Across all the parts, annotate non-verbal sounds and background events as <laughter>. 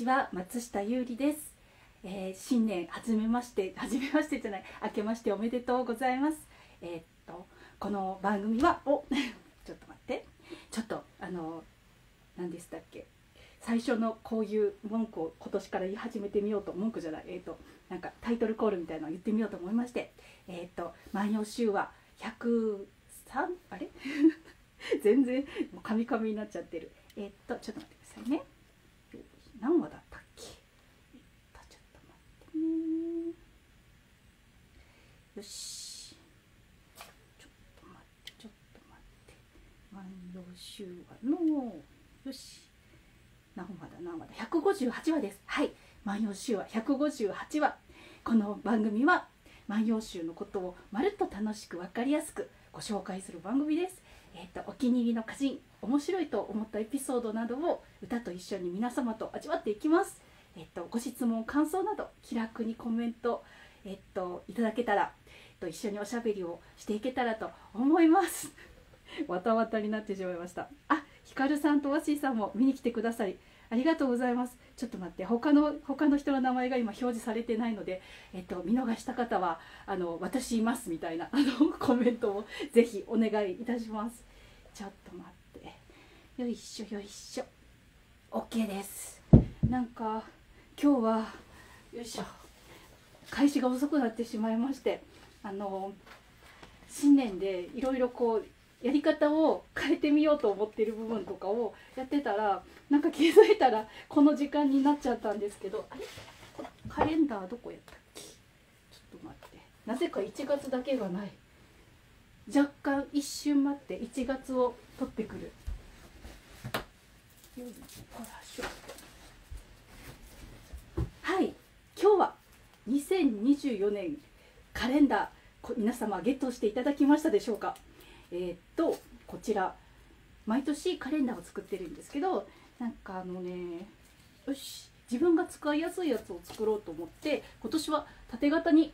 ちは松下優里です、えー、新年初めまして初めましてじゃない明けましておめでとうございます。えー、っとこの番組はお <laughs> ちょっと待って。ちょっとあの何でしたっけ。最初のこういう文句を今年から言い始めてみようと文句じゃない。えー、っとなんかタイトルコールみたいなのを言ってみようと思いまして。えー、っと「万葉集」は103あれ？<laughs> 全然もうカミカミになっちゃってる。えっとちょっと待ってくださいね。何話だったっけ？ちょっと待ってね。よし。ちょっと待ってちょっと待って。万葉集話のよし。何話だ？何話だ？158話です。はい。万葉集話158話。この番組は万葉集のことをまるっと楽しく分かりやすくご紹介する番組です。えーと、お気に入りの歌人面白いと思ったエピソードなどを歌と一緒に皆様と味わっていきます。えっ、と、ご質問感想など気楽にコメント、えっ、と、いただけたら、えっと、一緒におしゃべりをしていけたらと思います。わたわたになってしまいました。あ、ひかるさんとわしーさんも見に来てくださりありがとうございます。ちょっと待って、他の他の人の名前が今表示されてないので、えっと見逃した方はあの私いますみたいなあのコメントをぜひお願いいたします。ちょっと待って。よいしょよいしょ。OK です。なんか今日はよいしょ。開始が遅くなってしまいましてあの新年でいろいろこうやり方を変えてみようと思ってる部分とかをやってたらなんか気づいたらこの時間になっちゃったんですけどあれ？カレンダーどこやったっけ？ちょっと待って。なぜか1月だけがない。若干一瞬待って1月を取ってくる。はい。今日は2024年カレンダー皆様ゲットしていただきましたでしょうか？えー、っとこちら。毎年カレンダーを作ってるんですけどなんかあのねよし自分が使いやすいやつを作ろうと思って今年は縦型に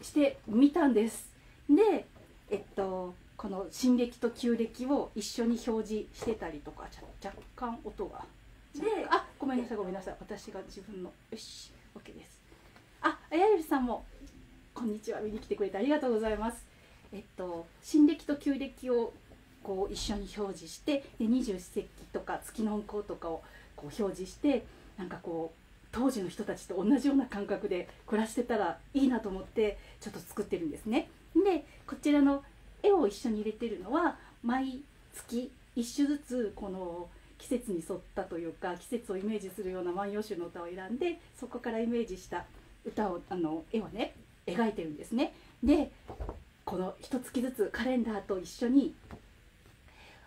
してみたんです。でえっとこの新暦と旧暦を一緒に表示してたりとか若干音が。であごめんなさいごめんなさい。私が自分のよし OK です。ああやゆりさんもこんにちは。見に来てくれてありがとうございますえっと新暦と旧暦をこう一緒に表示してで二十四節気とか月の運行とかをこう表示してなんかこう当時の人たちと同じような感覚で暮らしてたらいいなと思ってちょっと作ってるんですねでこちらの絵を一緒に入れてるのは毎月1種ずつこの季節に沿ったというか季節をイメージするような万葉集の歌を選んでそこからイメージした歌をあの絵をね描いてるんですね。でこの一月ずつカレンダーと一緒に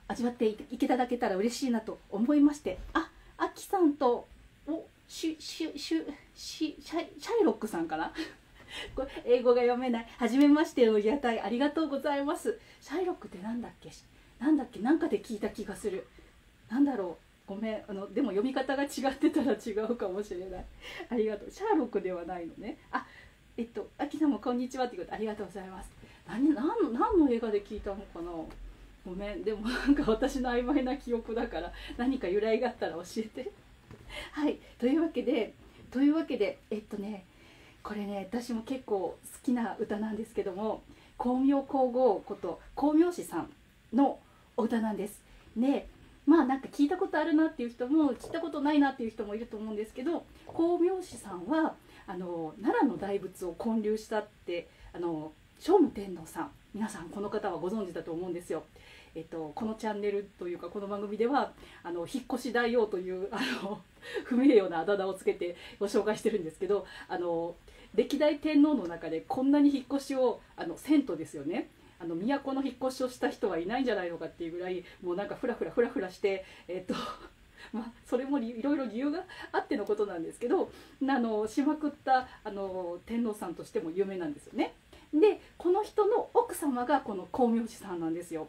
味わっていけただけたら嬉しいなと思いましてああきさんとおシュシュシュシシャイロックさんかな？<laughs> これ英語が読めない。はじめましての屋台ありがとうございます。シャイロックってなんだっけ？なんだっけ？なんかで聞いた気がする。なんだろう？ごめん。あの、でも読み方が違ってたら違うかもしれない。ありがとう。シャーロックではないのね。あ、えっと、あきさんもこんにちはってことありがとうございます。何、何の、何の映画で聞いたのかな？ごめん。でもなんか私の曖昧な記憶だから何か由来があったら教えて。はい。というわけで、というわけで、えっとね、これね私も結構好きな歌なんですけども光明皇后こと光明師さんのお歌なんです。でまあなんか聞いたことあるなっていう人も聞いたことないなっていう人もいると思うんですけど光明師さんはあの奈良の大仏を建立したってあの聖武天皇さん皆さんこの方はご存知だと思うんですよ。えっと、このチャンネルというかこの番組ではあの引っ越し大王というあの <laughs> 不名誉なあだ名をつけてご紹介してるんですけどあの歴代天皇の中でこんなに引っ越しをあの銭湯ですよねあの都の引っ越しをした人はいないんじゃないのかっていうぐらいもうなんかフラフラフラフラしてえっと <laughs> ま、それもいろいろ理由があってのことなんですけどあのしまくったあの天皇さんとしても有名なんですよね。でこの人の奥様がこの光明師さんなんですよ。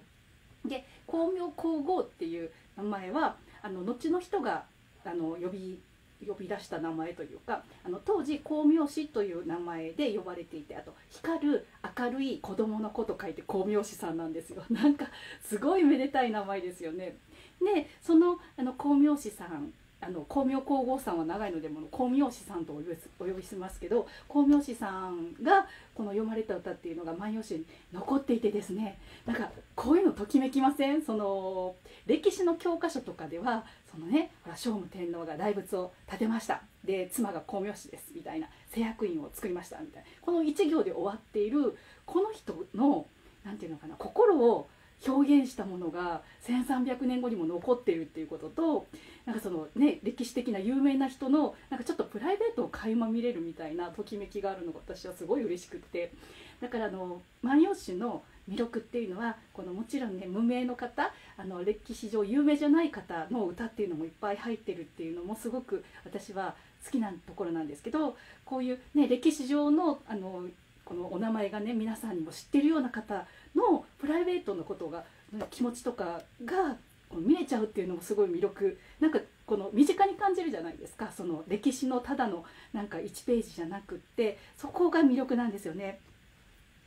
で光明皇后っていう名前はあの後の人があの呼び呼び出した名前というかあの当時光明師という名前で呼ばれていてあと光る明るい子供の子と書いて光明師さんなんですよ <laughs> なんかすごいめでたい名前ですよね。でそのあの光明師さんあの光明皇后さんは長いのでも光明師さんとお呼びしますけど光明師さんがこの読まれた歌っていうのが「万葉集」に残っていてですねなんかこういうのときめきません？その歴史の教科書とかではそのねほら聖武天皇が大仏を建てました。で妻が光明師ですみたいな製薬院を作りましたみたいな。この一行で終わっているこの人の何て言うのかな心を表現したものが1300年後にも残っているっていうこととなんかそのね歴史的な有名な人のなんかちょっとプライベートを垣間見れるみたいなときめきがあるのが私はすごい嬉しくって。だからあの「万葉集」の魅力っていうのはこのもちろんね無名の方あの歴史上有名じゃない方の歌っていうのもいっぱい入ってるっていうのもすごく私は好きなところなんですけどこういう、ね、歴史上のあのこのお名前がね皆さんにも知ってるような方のプライベートのことが気持ちとかが見えちゃうっていうのもすごい魅力なんかこの身近に感じるじゃないですかその歴史のただのなんか1ページじゃなくってそこが魅力なんですよね。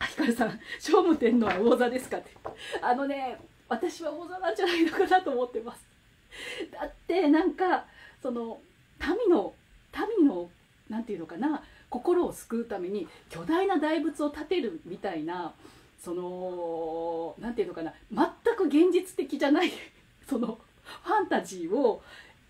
ひかるさん「聖武天皇は王座ですか?」ってあのね私は王座なんじゃないのかなと思ってます。だってなんかその民の民の何て言うのかな心を救うために巨大な大仏を建てるみたいなその何て言うのかな全く現実的じゃない <laughs> そのファンタジーを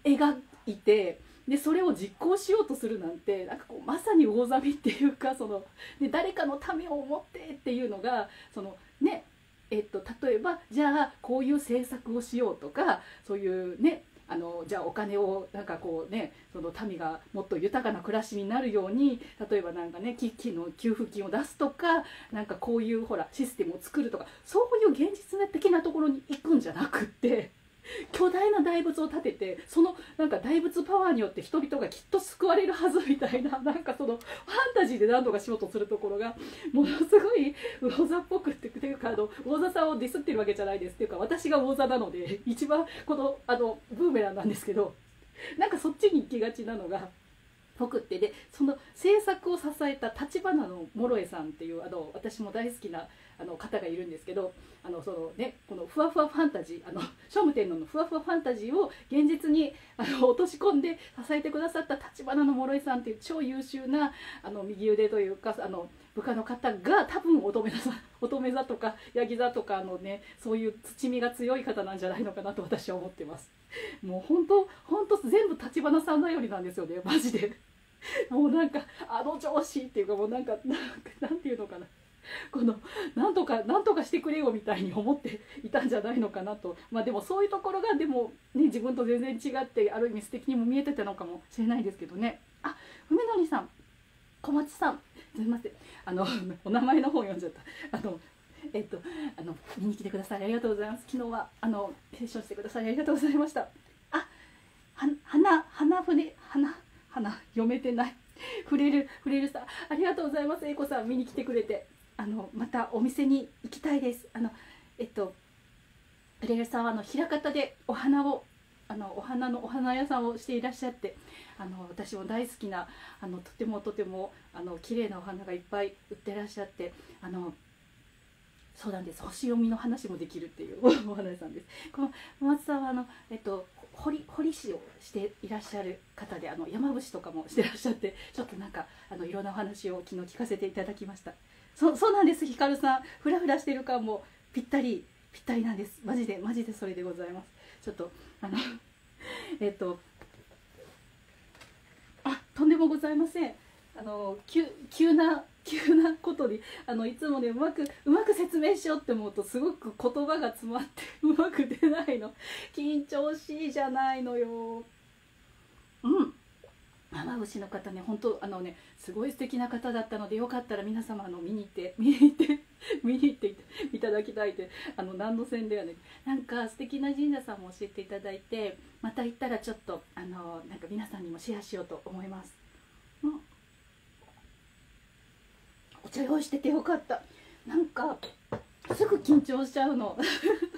描いてでそれを実行しようとするなんてなんかこうまさに大ざみっていうかそので誰かのためを思ってっていうのがそのねえっと、例えばじゃあこういう政策をしようとかそういうねあのじゃあお金をなんかこうねその民がもっと豊かな暮らしになるように例えばなんかね危機の給付金を出すとかなんかこういうほらシステムを作るとかそういう現実的なところに行くんじゃなくって。巨大な大仏を建ててそのなんか大仏パワーによって人々がきっと救われるはずみたいななんかそのファンタジーで何とかしようとするところがものすごい魚座っぽくってっていうかあの魚座さんをディスってるわけじゃないですっていうか私が魚座なので一番このあのブーメランなんですけどなんかそっちに行きがちなのが。僕ってでその制作を支えた橘の諸江さんっていうあの私も大好きなあの方がいるんですけどあのその、ね、このふわふわファンタジーあの聖武天皇のふわふわファンタジーを現実にあの落とし込んで支えてくださった橘の諸井さんっていう超優秀なあの右腕というかあの部下の方が多分乙女座 <laughs> 乙女座とかヤギ座とかのねそういう土みが強い方なんじゃないのかなと私は思ってます。もう本当本当全部橘さん頼りなんですよねマジで。もうなんかあの上司っていうかもうなんかなんかなんていうのかな。<laughs> このなんとかなんとかしてくれよみたいに思っていたんじゃないのかなと。まあでもそういうところがでも、ね、自分と全然違ってある意味素敵にも見えてたのかもしれないですけどね。あ梅のりさん。小松さん。すみません。あの <laughs> お名前の方読んじゃった。あのえっとあの見に来てくださりありがとうございます。昨日はあのセッションしてくださりありがとうございました。あは花花船花花読めてない。触れる触れるさ。ありがとうございます。英子さん見に来てくれて。あのまたお店に行きたいです。あのえっとプレイさんはあの枚方でお花をあのお花のお花屋さんをしていらっしゃってあの私も大好きなあのとてもとてもあの綺麗なお花がいっぱい売ってらっしゃってあのそうなんです。星読みの話もできるっていう <laughs> お花屋さんです。この松さんはあの、えっと、堀堀市をしていらっしゃる方であの山伏とかもしてらっしゃってちょっとなんかあのいろんなお話を昨日聞かせていただきました。そそうなんですひかるさん。フラフラしてる感もぴったりぴったりなんです。マジでマジでそれでございます。ちょっとあのえっとあとんでもございません。あの急急な急なことにあのいつもねうまくうまく説明しようって思うとすごく言葉が詰まってうまく出ないの。緊張しいじゃないのよ。うん。山伏の方ね本当あのねすごい素敵な方だったのでよかったら皆様あの見に行って <laughs> 見に行って見に行っていただきたいってあの何の宣伝やねなんか素敵な神社さんも教えていただいてまた行ったらちょっとあのなんか皆さんにもシェアしようと思います。うんお茶用意しててよかった。なんかすぐ緊張しちゃうの。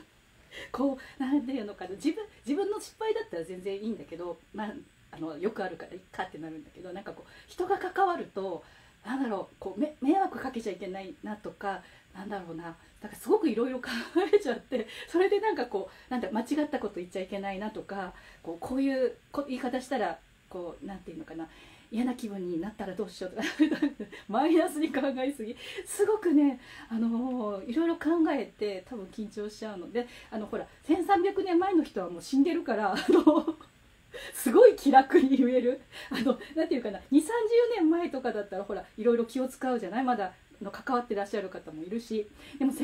<laughs> こう何て言うのかな。自分自分の失敗だったら全然いいんだけどまああのよくあるからいっかってなるんだけどなんかこう人が関わるとなんだろうこうめ迷惑かけちゃいけないなとかなんだろうなだからすごくいろいろ考えちゃってそれでなんかこうなんだ間違ったこと言っちゃいけないなとかこうこういう言い方したらこうなんていうのかな嫌な気分になったらどうしようとか <laughs> マイナスに考えすぎ。すごくね、あのー、いろいろ考えて多分緊張しちゃうの。であのほら1300年前の人はもう死んでるからあのすごい気楽に言える？あのなんていうかな2 3 0年前とかだったらほらいろいろ気を使うじゃない？まだの関わってらっしゃる方もいるし。でも1300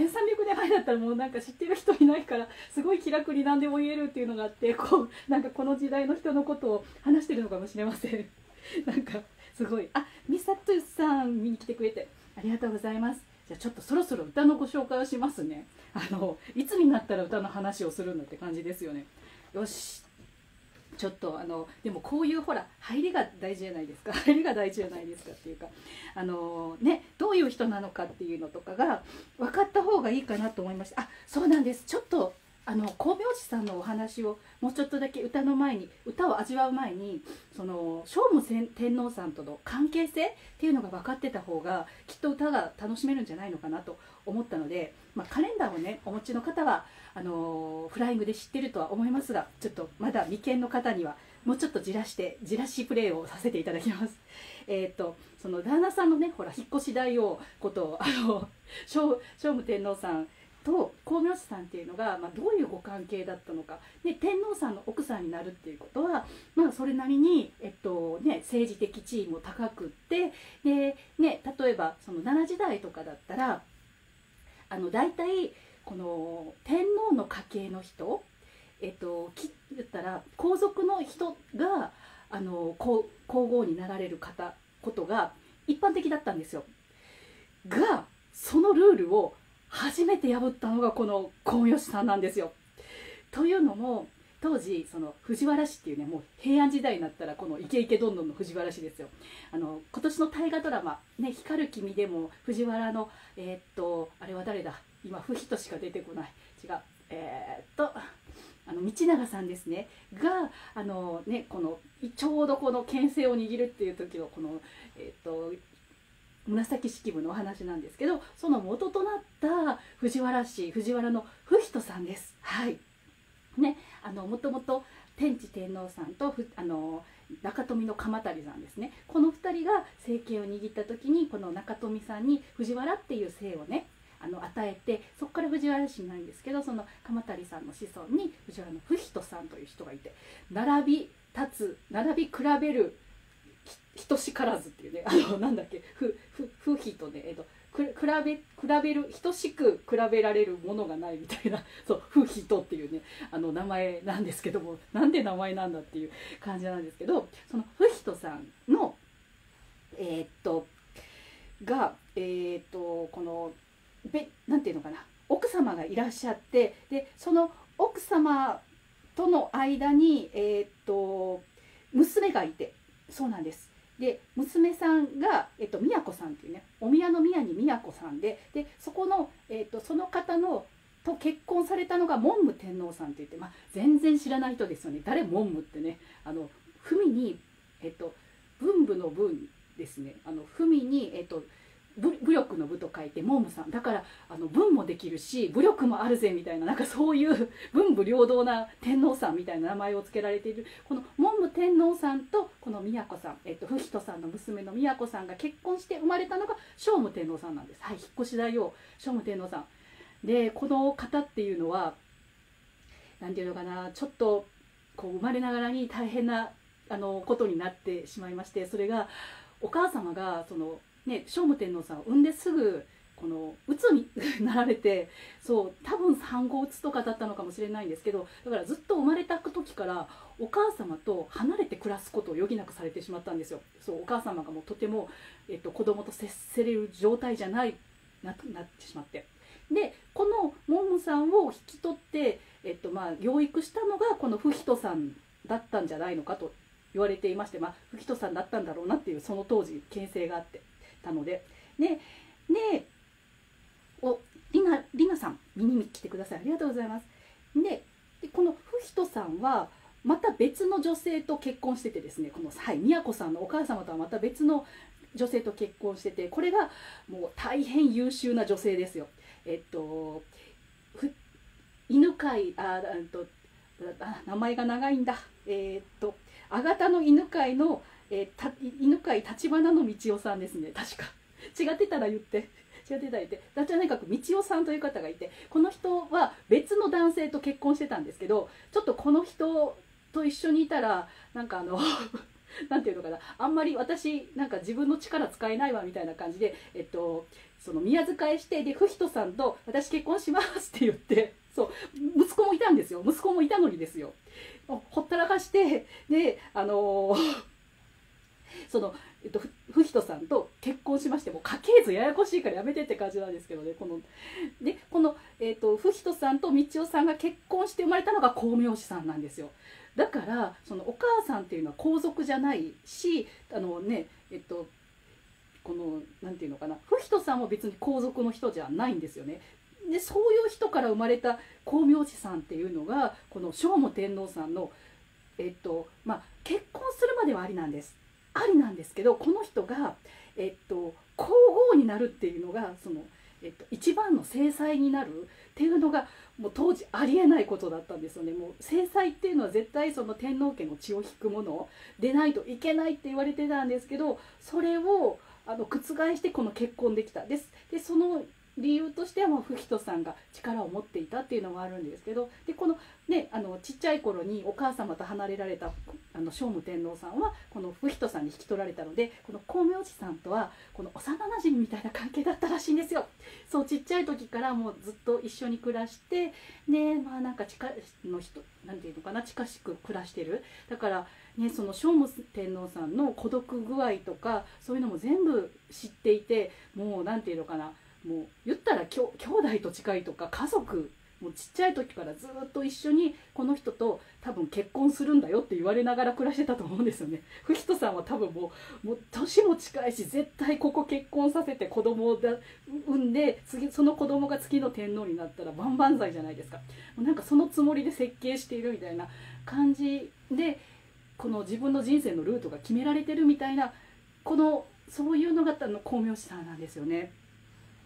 年前だったらもうなんか知ってる人いないからすごい気楽に何でも言えるっていうのがあってこうなんかこの時代の人のことを話してるのかもしれません。<laughs> なんかすごい。あミサトゥさん見に来てくれて。ありがとうございます。じゃあちょっとそろそろ歌のご紹介をしますね。あのいつになったら歌の話をするんだって感じですよね。よし。ちょっとあのでもこういうほら入りが大事じゃないですか。<laughs> 入りが大事じゃないですかっていうか。あのねどういう人なのかっていうのとかが分かった方がいいかなと思いましたあそうなんです。ちょっとあの神戸おじさんのお話をもうちょっとだけ歌の前に歌を味わう前にその聖武天皇さんとの関係性っていうのが分かってた方がきっと歌が楽しめるんじゃないのかなと思ったので、まあ、カレンダーをねお持ちの方はあのフライングで知ってるとは思いますがちょっとまだ未見の方にはもうちょっとじらしてじらしプレイをさせていただきます。えっ、ー、とその旦那さんのねほら引っ越し大王ことあの聖武天皇さんと光明寺さんっていうのが、まあ、どういうご関係だったのかで天皇さんの奥さんになるっていうことは、まあ、それなりに、えっとね、政治的地位も高くってで、ね、例えばその奈良時代とかだったらあの大体この天皇の家系の人、えっと、言ったら皇族の人があの皇后になられる方ことが一般的だったんですよ。がそのルールを初めて破ったのがこの光吉さんなんですよ。というのも当時その藤原氏っていうねもう平安時代になったらこのイケイケどんどんの藤原氏ですよあの今年の大河ドラマ「ね、光る君」でも藤原のえー、っとあれは誰だ？今不人しか出てこない。違う。えー、っとあの道長さんですね。があのねこのちょうどこの牽制を握るっていう時のこのえー、っと紫式部のお話なんですけどその元となった藤原氏藤原の不人さんです。はい。ね、あのもともと天智天皇さんとあの中富の鎌足さんですね。この2人が政権を握った時にこの中富さんに藤原っていう姓をねあの与えてそこから藤原氏になるんですけどその鎌足さんの子孫に藤原の不人さんという人がいて並び立つ並び比べる等しからずっていうねあのなんだっけ不不不比とねえっと比べ比べる等しく比べられるものがないみたいな <laughs> そう不人っていうねあの名前なんですけどもなんで名前なんだっていう感じなんですけどその不人さんのえー、っとがえー、っとこのべなんていうのかな？奥様がいらっしゃってでその奥様との間にえー、っと娘がいてそうなんです。で娘さんが、えっと、宮子さんっていうねお宮の宮に宮子さんででそこの、えっと、その方のと結婚されたのが文武天皇さんって言って、まあ、全然知らない人ですよね。誰文武ってねあの文に、えっと、文武の文ですね。あの文に、えっと、武力の部と書いて文武さん。だからあの文もできるし武力もあるぜみたいななんかそういう <laughs> 文武両道な天皇さんみたいな名前を付けられている。この文武天皇さんとこの宮子さん、えっと、不人さんの娘の宮子さんが結婚して生まれたのが聖武天皇さんなんです。はい、引っ越し大王聖武天皇さん。でこの方っていうのは何て言うのかなちょっとこう生まれながらに大変なあのことになってしまいましてそれがお母様がそのね聖武天皇さんを産んですぐこの鬱に <laughs> なられてそう多分産後うつとかだったのかもしれないんですけどだからずっと生まれた時からお母様と離れて暮らすことを余儀なくされてしまったんですよ。そうお母様がもうとても、えっと、子供と接せれる状態じゃないななってしまって。でこのモンムさんを引き取って、えっとまあ、養育したのがこの不人さんだったんじゃないのかと言われていまして、まあ、不人さんだったんだろうなっていうその当時牽制があって。たので。ででおりなりなさん見に来てください。ありがとうございます。でこの不人さんはまた別の女性と結婚しててですねこのはい宮子さんのお母様とはまた別の女性と結婚しててこれがもう大変優秀な女性ですよ。えっと犬飼ああとあ名前が長いんだ。えー、っとあがたの犬飼の、えー、犬飼立花の道夫さんですね。確か。違ってたら言って。違ってたら言って。じゃなかく道夫さんという方がいてこの人は別の男性と結婚してたんですけどちょっとこの人と一緒にいたらなんかあの <laughs> なんていうのかな。あんまり私なんか自分の力使えないわみたいな感じでえっとその宮遣いしてで不人さんと私結婚しますって言ってそう息子もいたんですよ。息子もいたのにですよ。ほったらかしてであのー、その、えっと、不人さんと結婚しましても家系図ややこしいからやめてって感じなんですけどね。このでこの、えっと、不人さんと道夫さんが結婚して生まれたのが光明師さんなんですよ。だからそのお母さんっていうのは皇族じゃないしあのねえっとこの何て言うのかな。不人さんも別に皇族の人じゃないんですよね。でそういう人から生まれた光明寺さんっていうのがこの聖武天皇さんの、えっとまあ、結婚するまではありなんです。ありなんですけどこの人が、えっと、皇后になるっていうのがその、えっと、一番の制裁になるっていうのがもう当時ありえないことだったんですよね。もう制裁っていうのは絶対その天皇家の血を引くものでないといけないって言われてたんですけどそれをあの覆してこの結婚できた。です。でその理由としてはもう不人さんが力を持っていたっていうのがあるんですけどでこのねあのちっちゃい頃にお母様と離れられたあの聖武天皇さんはこの不人さんに引き取られたのでこの光明寺さんとはこの幼なじみみたいな関係だったらしいんですよ。そうちっちゃい時からもうずっと一緒に暮らしてねまあなんか近の人なんていうのかな近しく暮らしてるだからね、その聖武天皇さんの孤独具合とかそういうのも全部知っていてもう何て言うのかなもう言ったらきょ兄弟と近いとか家族もうちっちゃい時からずっと一緒にこの人と多分結婚するんだよって言われながら暮らしてたと思うんですよね。ふきとさんは多分もうもう年も近いし絶対ここ結婚させて子供を産んで次その子供が次の天皇になったら万々歳じゃないですか。なんかそのつもりで設計しているみたいな感じでこの自分の人生のルートが決められてるみたいなこのそういうのがあの光明師さんなんですよね。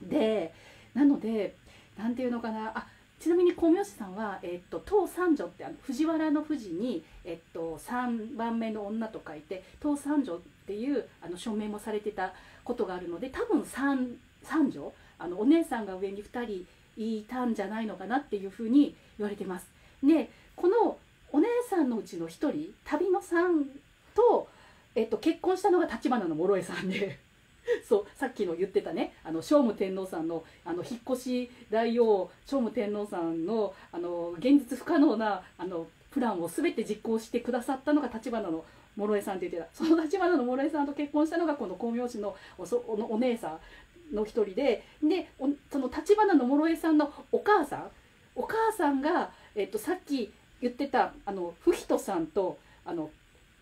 でなので何て言うのかなあちなみに光明師さんは、えっと、東三女ってあの藤原の富士に、えっと、3番目の女と書いて東三女っていうあの署名もされてたことがあるので多分三三女あのお姉さんが上に2人いたんじゃないのかなっていうふうに言われてます。でこのお姉さんのうちの1人旅のさんと、えっと、結婚したのが橘の諸江さんで <laughs> そうさっきの言ってたね。あの聖武天皇さんのあの引っ越し大王聖武天皇さんのあの現実不可能なあのプランを全て実行してくださったのが橘の諸江さんって言ってた。その橘の諸江さんと結婚したのがこの光明寺のおそおお姉さんの一人ででその橘の諸江さんのお母さん。お母さんが、えっと、さっき言ってたあの不人さんとあの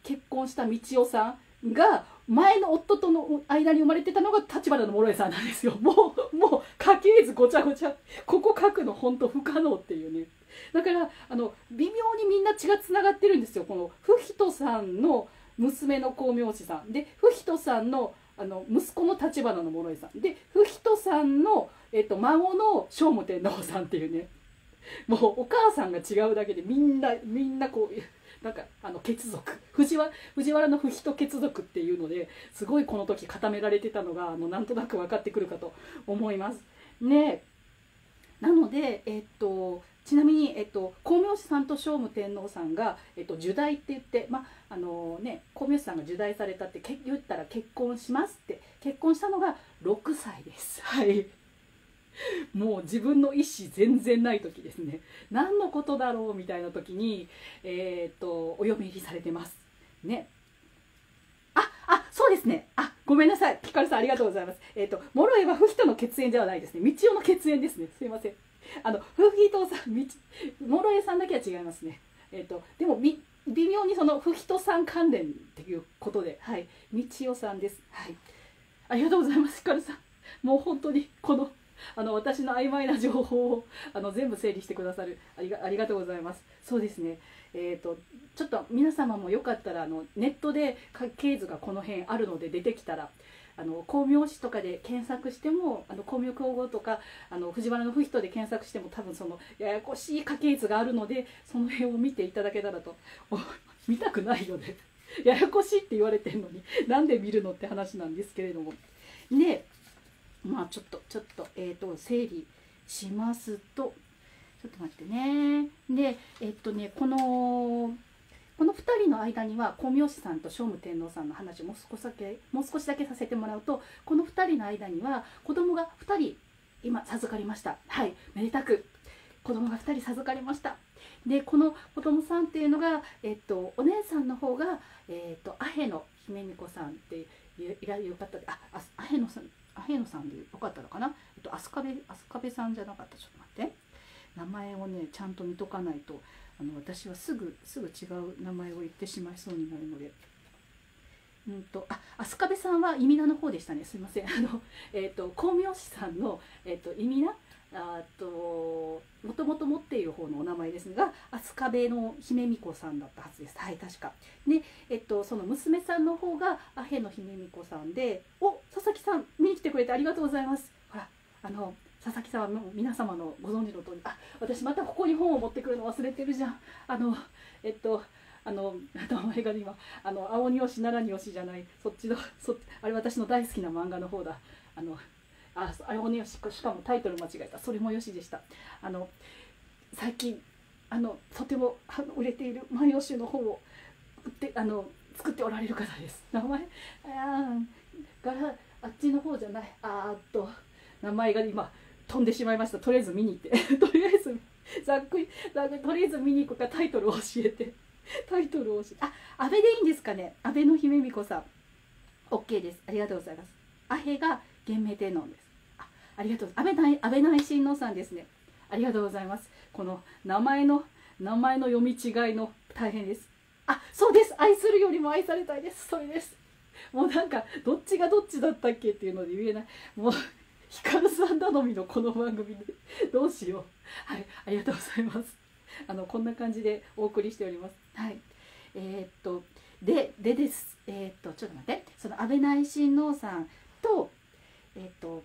結婚した道夫さんが前の夫との間に生まれてたのが立花の諸江さんなんですよ。<laughs> もうもう家系図ごちゃごちゃ。ここ書くの本当不可能っていうね。だからあの微妙にみんな血がつながってるんですよ。この不人さんの娘の光明師さん。で不人さんのあの息子の立花の諸江さん。で不人さんの、えっと、孫の聖武天皇さんっていうね。もうお母さんが違うだけでみんなみんなこうなんかあの血族 <laughs> 藤原藤原の不人血族っていうのですごいこの時固められてたのがあのなんとなく分かってくるかと思います。ねなので、えっと、ちなみに、えっと、光明師さんと聖武天皇さんが、えっと、受代って言って、まあのね、光明師さんが受代されたって言ったら結婚しますって結婚したのが6歳です。<laughs> はいもう自分の意思全然ない時ですね。何のことだろうみたいな時に、えー、っとお嫁入りされてます。ね。ああそうですね。あごめんなさい。ピカルさんありがとうございます。えー、っと諸江は不人の血縁ではないですね。道夫の血縁ですね。すいません。あの不人さん諸江さんだけは違いますね。えっとでも微妙にその不人さん関連っていうことではい。道夫さんです。はい。ありがとうございますヒカルさん。もう本当にこのあの私の曖昧な情報をあの全部整理してくださる。ありがありがとうございます。そうですね。えーと、ちょっと皆様もよかったらあのネットで家系図がこの辺あるので出てきたらあの光明詞とかで検索してもあの光明皇后とかあの藤原の不人で検索しても多分そのややこしい家系図があるのでその辺を見ていただけたらと <laughs> 見たくないよね <laughs> ややこしいって言われてるのになんで見るのって話なんですけれども。でまあちょっとちょっとえっ、ー、と整理しますと。ちょっと待ってね。でえっとねこのこの2人の間には光明師さんと聖武天皇さんの話をもう少しだけもう少しだけさせてもらうとこの2人の間には子供が2人今授かりました。はいめでたく。子供が2人授かりました。でこの子供さんっていうのが、えっと、お姉さんの方が、えっと、アヘの姫美子さんっていういらいう方であアヘのさん。平野さんでよかったのかな、えっと、飛鳥部飛鳥部さんじゃなかった？ちょっと待って名前をねちゃんと見とかないとあの私はすぐすぐ違う名前を言ってしまいそうになるので。うんと、あ、飛鳥部さんは意味名の方でしたね。すいません。あの、えっ、ー、と、光明師さんの、えっ、ー、と、イミナ？あと、もともと持っている方のお名前ですが、飛鳥部の姫巫女さんだったはずです。はい、確か。で、えっと、その娘さんの方が、アヘの姫巫女さんで、お、佐々木さん、見に来てくれてありがとうございます。ほら、あの、佐々木さんはもう皆様のご存知の通りあ私またここに本を持ってくるの忘れてるじゃんあのえっとあの名前が今あの青によし奈良によしじゃないそっちのそあれ私の大好きな漫画の方だあのあ青によししかもタイトル間違えた。それもよしでした。あの最近あのとても売れている万葉集の本を売ってあの作っておられる方です。名前？あ柄あっちの方じゃない。あーっと名前が今飛んでしまいました。とりあえず見に行って。<laughs> とりあえずざっくりざっくりとりあえず見に行くかタイトルを教えて。タイトルを教えて。あ安倍でいいんですかね。安倍の姫美子さん。OK です。ありがとうございます。阿部が源明天皇です。ありがとう。安倍内安倍内親王さんですね。ありがとうございます。この名前の名前の読み違いの大変です。あそうです。愛するよりも愛されたいです。それです。もうなんかどっちがどっちだったっけっていうので言えない。もうヒカルさん頼みのこの番組で。どうしよう。はいありがとうございます。あのこんな感じでお送りしております。はい。えー、っとででです。えー、っとちょっと待って。その安倍内親王さんとえー、っと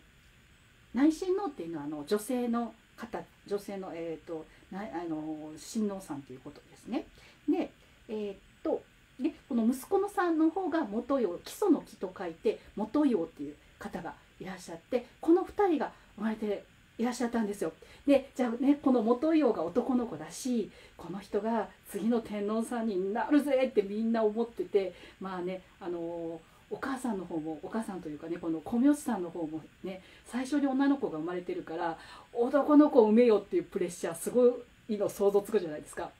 内親王っていうのはあの女性の方女性のえっとなあの親王さんということですねでえっとでこの息子のさんの方が元陽基礎の木と書いて元陽っていう方がいらっしゃってこの2人が生まれていらっしゃったんですよ。でじゃあねこの元陽が男の子だしこの人が次の天皇さんになるぜってみんな思っててまあねあのーお母さんの方もお母さんというかねこの小明さんの方もね最初に女の子が生まれてるから男の子を産めよっていうプレッシャーすごいの想像つくじゃないですか。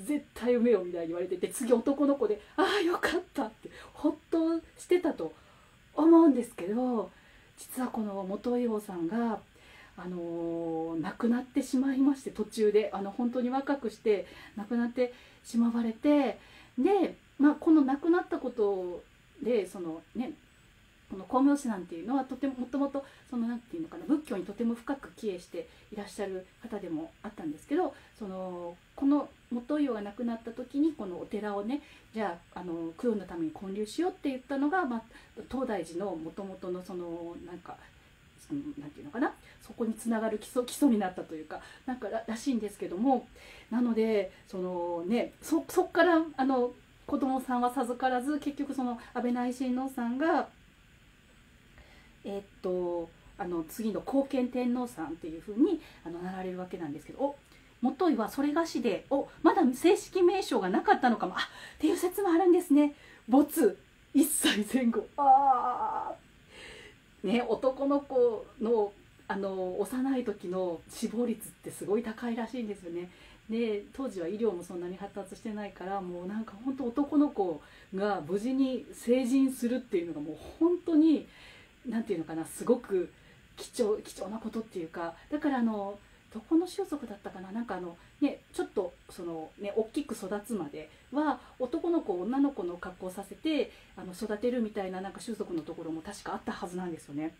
絶対産めよみたいに言われてて次男の子でああよかったってほっとしてたと思うんですけど実はこの元洋さんがあの亡くなってしまいまして途中であの本当に若くして亡くなってしまわれてで、まあ、この亡くなったことでそのねこの光明師なんていうのはとてももともとその何て言うのかな仏教にとても深く帰依していらっしゃる方でもあったんですけどそのこの元湯が亡くなった時にこのお寺をねじゃああの供養のために建立しようって言ったのが、まあ、東大寺のもともとのそのなんか何て言うのかなそこにつながる基礎基礎になったというかなんかららしいんですけどもなのでそのねそそっからあの子供さんは授からず結局その安倍内親王さんがえー、っとあの次の後見天皇さんっていうふうにあのなられるわけなんですけどお元井はそれがしでおまだ正式名称がなかったのかも。あっていう説もあるんですね。没1歳前後。ああね男の子のあの幼い時の死亡率ってすごい高いらしいんですよね。で当時は医療もそんなに発達してないからもうなんか本当男の子が無事に成人するっていうのがもう本当に何て言うのかなすごく貴重貴重なことっていうかだからあのどこの種族だったかななんかあのねちょっとそのね大きく育つまでは男の子女の子の格好させてあの育てるみたいななんか種族のところも確かあったはずなんですよね。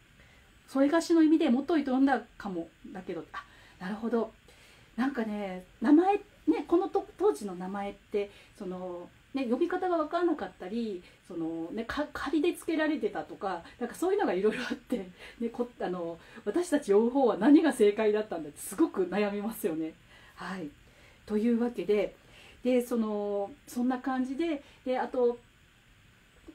それがしの意味でもといとんだかもだけどあなるほどなんかね名前ねこのと当時の名前ってそのね、読み方が分からなかったりその、ね、仮でつけられてたとかなんかそういうのがいろいろあって、ね、こあの私たち読む方は何が正解だったんだってすごく悩みますよね。はい、というわけででそのそんな感じでであと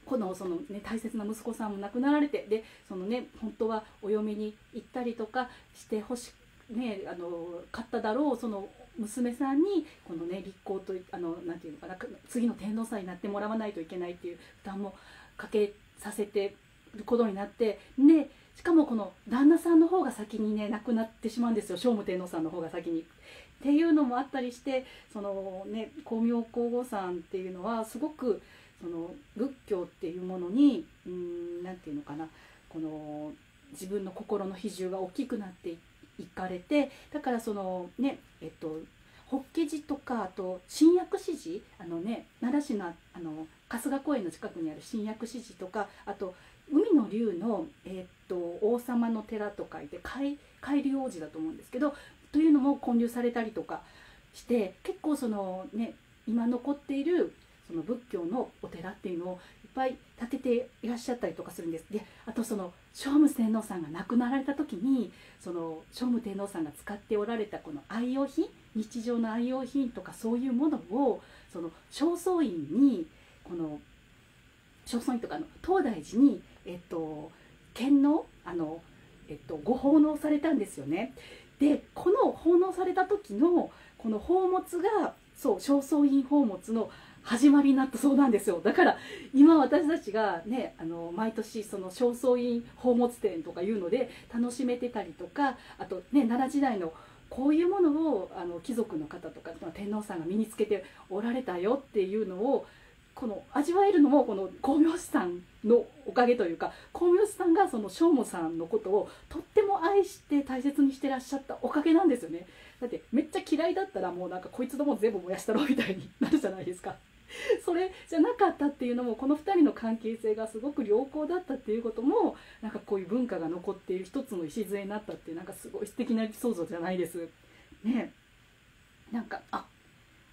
このその、ね、大切な息子さんも亡くなられてでそのね本当はお嫁に行ったりとかしてほしねあの買っただろうその娘さんにこのね立候とあのなんていうのかな次の天皇祭になってもらわないといけないっていう負担もかけさせてることになってねしかもこの旦那さんの方が先にね亡くなってしまうんですよ聖武天皇さんの方が先に。っていうのもあったりしてそのね光明皇后さんっていうのはすごくその仏教っていうものに何て言うのかなこの自分の心の比重が大きくなっていって行かれてだからそのねえっと法華寺とかあと新薬師寺あのね奈良市のあの春日公園の近くにある新薬師寺とかあと海の竜の、えっと王様の寺と書いて海海竜王子だと思うんですけどというのも建立されたりとかして結構そのね今残っているその仏教のお寺っていうのをぱい建てていらっしゃったりとかするんですであとその聖武天皇さんが亡くなられた時にその聖武天皇さんが使っておられたこの愛用品日常の愛用品とかそういうものをその正倉院にこの正倉院とかの東大寺に、えっと、献納あの、えっと、ご奉納されたんですよね。でこの奉納された時のこの宝物がそう正倉院宝物の始まりになったそうなんですよ。だから今私たちがねあの毎年その正倉院宝物展とかいうので楽しめてたりとかあとね奈良時代のこういうものをあの貴族の方とか天皇さんが身につけておられたよっていうのをこの味わえるのもこの光明師さんのおかげというか光明師さんがその聖武さんのことをとっても愛して大切にしてらっしゃったおかげなんですよね。だってめっちゃ嫌いだったらもうなんかこいつども全部燃やしたろみたいになるじゃないですか。<laughs> それじゃなかったっていうのもこの2人の関係性がすごく良好だったっていうこともなんかこういう文化が残っている一つの礎になったっていうなんかすごい素敵なエピソードじゃないです。ね。なんかあ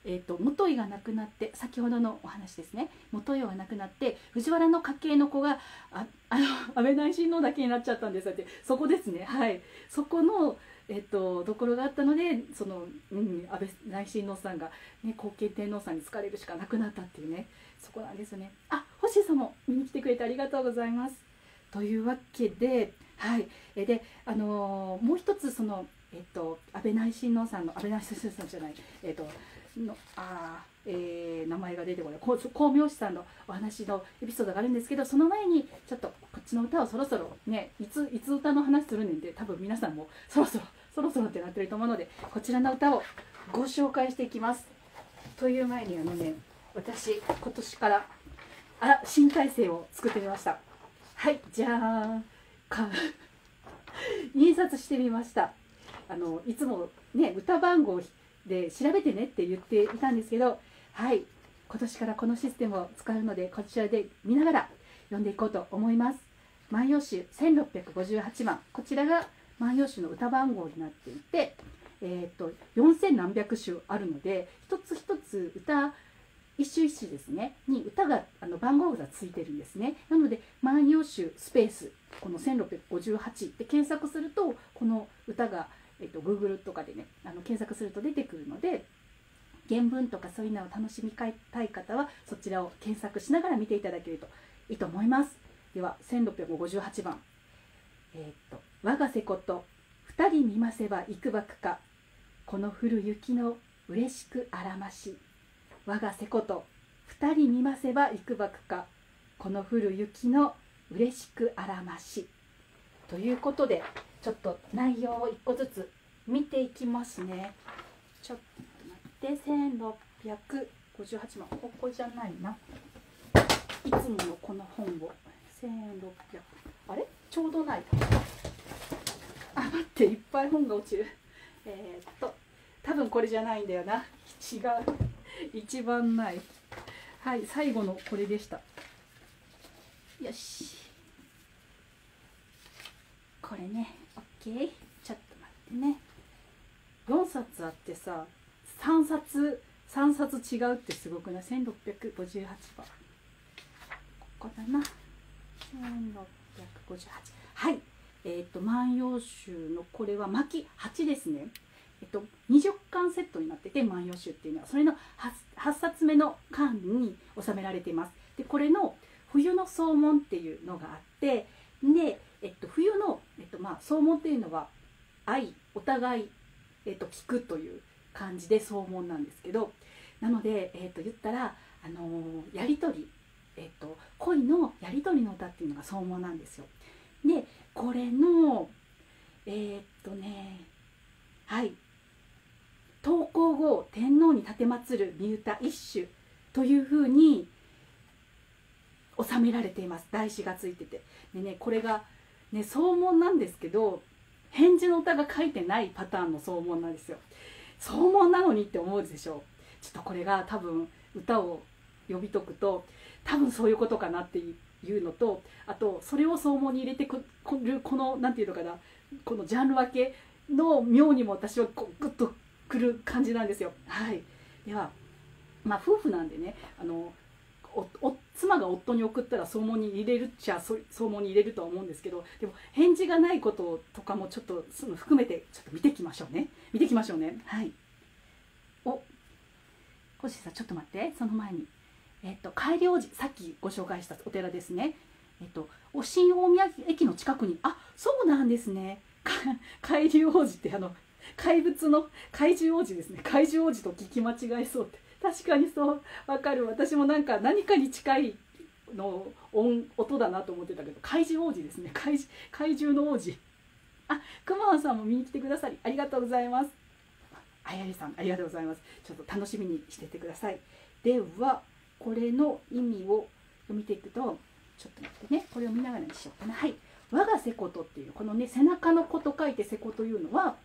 えーと、元井が亡くなって先ほどのお話ですね。元井は亡くなって藤原の家系の子がああの安倍内親王だけになっちゃったんですって。そこですね。はい。そこの、えーと、ところがあったのでその、うん、安倍内親王さんが、ね、後継天皇さんに疲れるしかなくなったっていうねそこなんですね。あ星さんも見に来てくれてありがとうございます。というわけではい。えであのー、もう一つそのえっと、安倍内親王さんの安倍内親王さんじゃない、えっと、のあ、えー、名前が出てこない光明師さんのお話のエピソードがあるんですけどその前にちょっとこっちの歌をそろそろねいついつ歌の話するねんで多分皆さんもそろそろそろそろってなってると思うのでこちらの歌をご紹介していきます。という前にあのね私今年からあ新体制を作ってみました。はいじゃあか印刷してみました。あのいつもね歌番号で調べてねって言っていたんですけどはい今年からこのシステムを使うのでこちらで見ながら読んでいこうと思います万葉集1658番こちらが万葉集の歌番号になっていてえーと、4000何百首あるので一つ一つ歌一首一首ですねに歌があの番号がついてるんですね。なので「万葉集スペース」この1658で検索するとこの歌がえっと、Google とかでねあの検索すると出てくるので原文とかそういうのを楽しみたい方はそちらを検索しながら見ていただけるといいと思います。では1658番。えー、っと「我が瀬こと二人見ませば幾ばくか。この降る雪の嬉しくあらまし。我が瀬こと二人見ませば幾ばくか。この降る雪の嬉しくあらまし」ということでちょっと内容を1個ずつ見ていきますね。ちょっと待って1658万。ここじゃないな。いつものこの本を。1600あれ？ちょうどない。待っていっぱい本が落ちる。えー、っと多分これじゃないんだよな。違う。一番ない。はい最後のこれでした。よし。これね。OK ちょっと待ってね。4冊あってさ3冊3冊違うってすごくない？1658番。ここだな。1658はい。えっ、ー、と「万葉集」のこれは巻8ですねえっと、20巻セットになってて「万葉集」っていうのはそれの 8, 8冊目の巻に収められていますでこれの「冬の総門」っていうのがあってで、えっと、冬の、えっとまあ、総門っていうのは愛お互い、えっと、聞くという感じで総門なんですけどなので、えっと、言ったら、あのー、やり取り、えっと、恋のやり取りの歌っていうのが総門なんですよ。でこれのえー、っとねはい。投稿後天皇に奉る御歌一首というふうに収められています。台紙がついてて。でねこれがね総門なんですけど返事の歌が書いてないパターンの総門なんですよ。総門なのにって思うでしょちょっとこれが多分歌を呼び解くと多分そういうことかなっていうのとあとそれを総門に入れてくるこの何て言うのかなこのジャンル分けの妙にも私はこうグッとくる感じなんですよ。はい、では、まあ、夫婦なんでねあのお妻が夫に送ったら総門に入れるっちゃ総門に入れるとは思うんですけどでも返事がないこととかもちょっとその含めてちょっと見ていきましょうね。見ていきましょうね。はい。おコシさんちょっと待って。その前に。えっ、と改良寺さっきご紹介したお寺ですね。えっ、とお新大宮駅の近くにあそうなんですね。海流王子ってあの怪物の怪獣王子ですね。怪獣王子と聞き間違えそうって。確かにそうわかる。私もなんか何かに近いの音音だなと思ってたけど怪獣王子ですね。怪怪獣の王子。あくまさんも見に来てくださりありがとうございます。あやりさんありがとうございます。ちょっと楽しみにしててください。ではこれの意味を読みていくとちょっと待ってね。これを見ながらにしようかな。はい。我が瀬ことっていうこのね背中の子と書いて瀬子というのは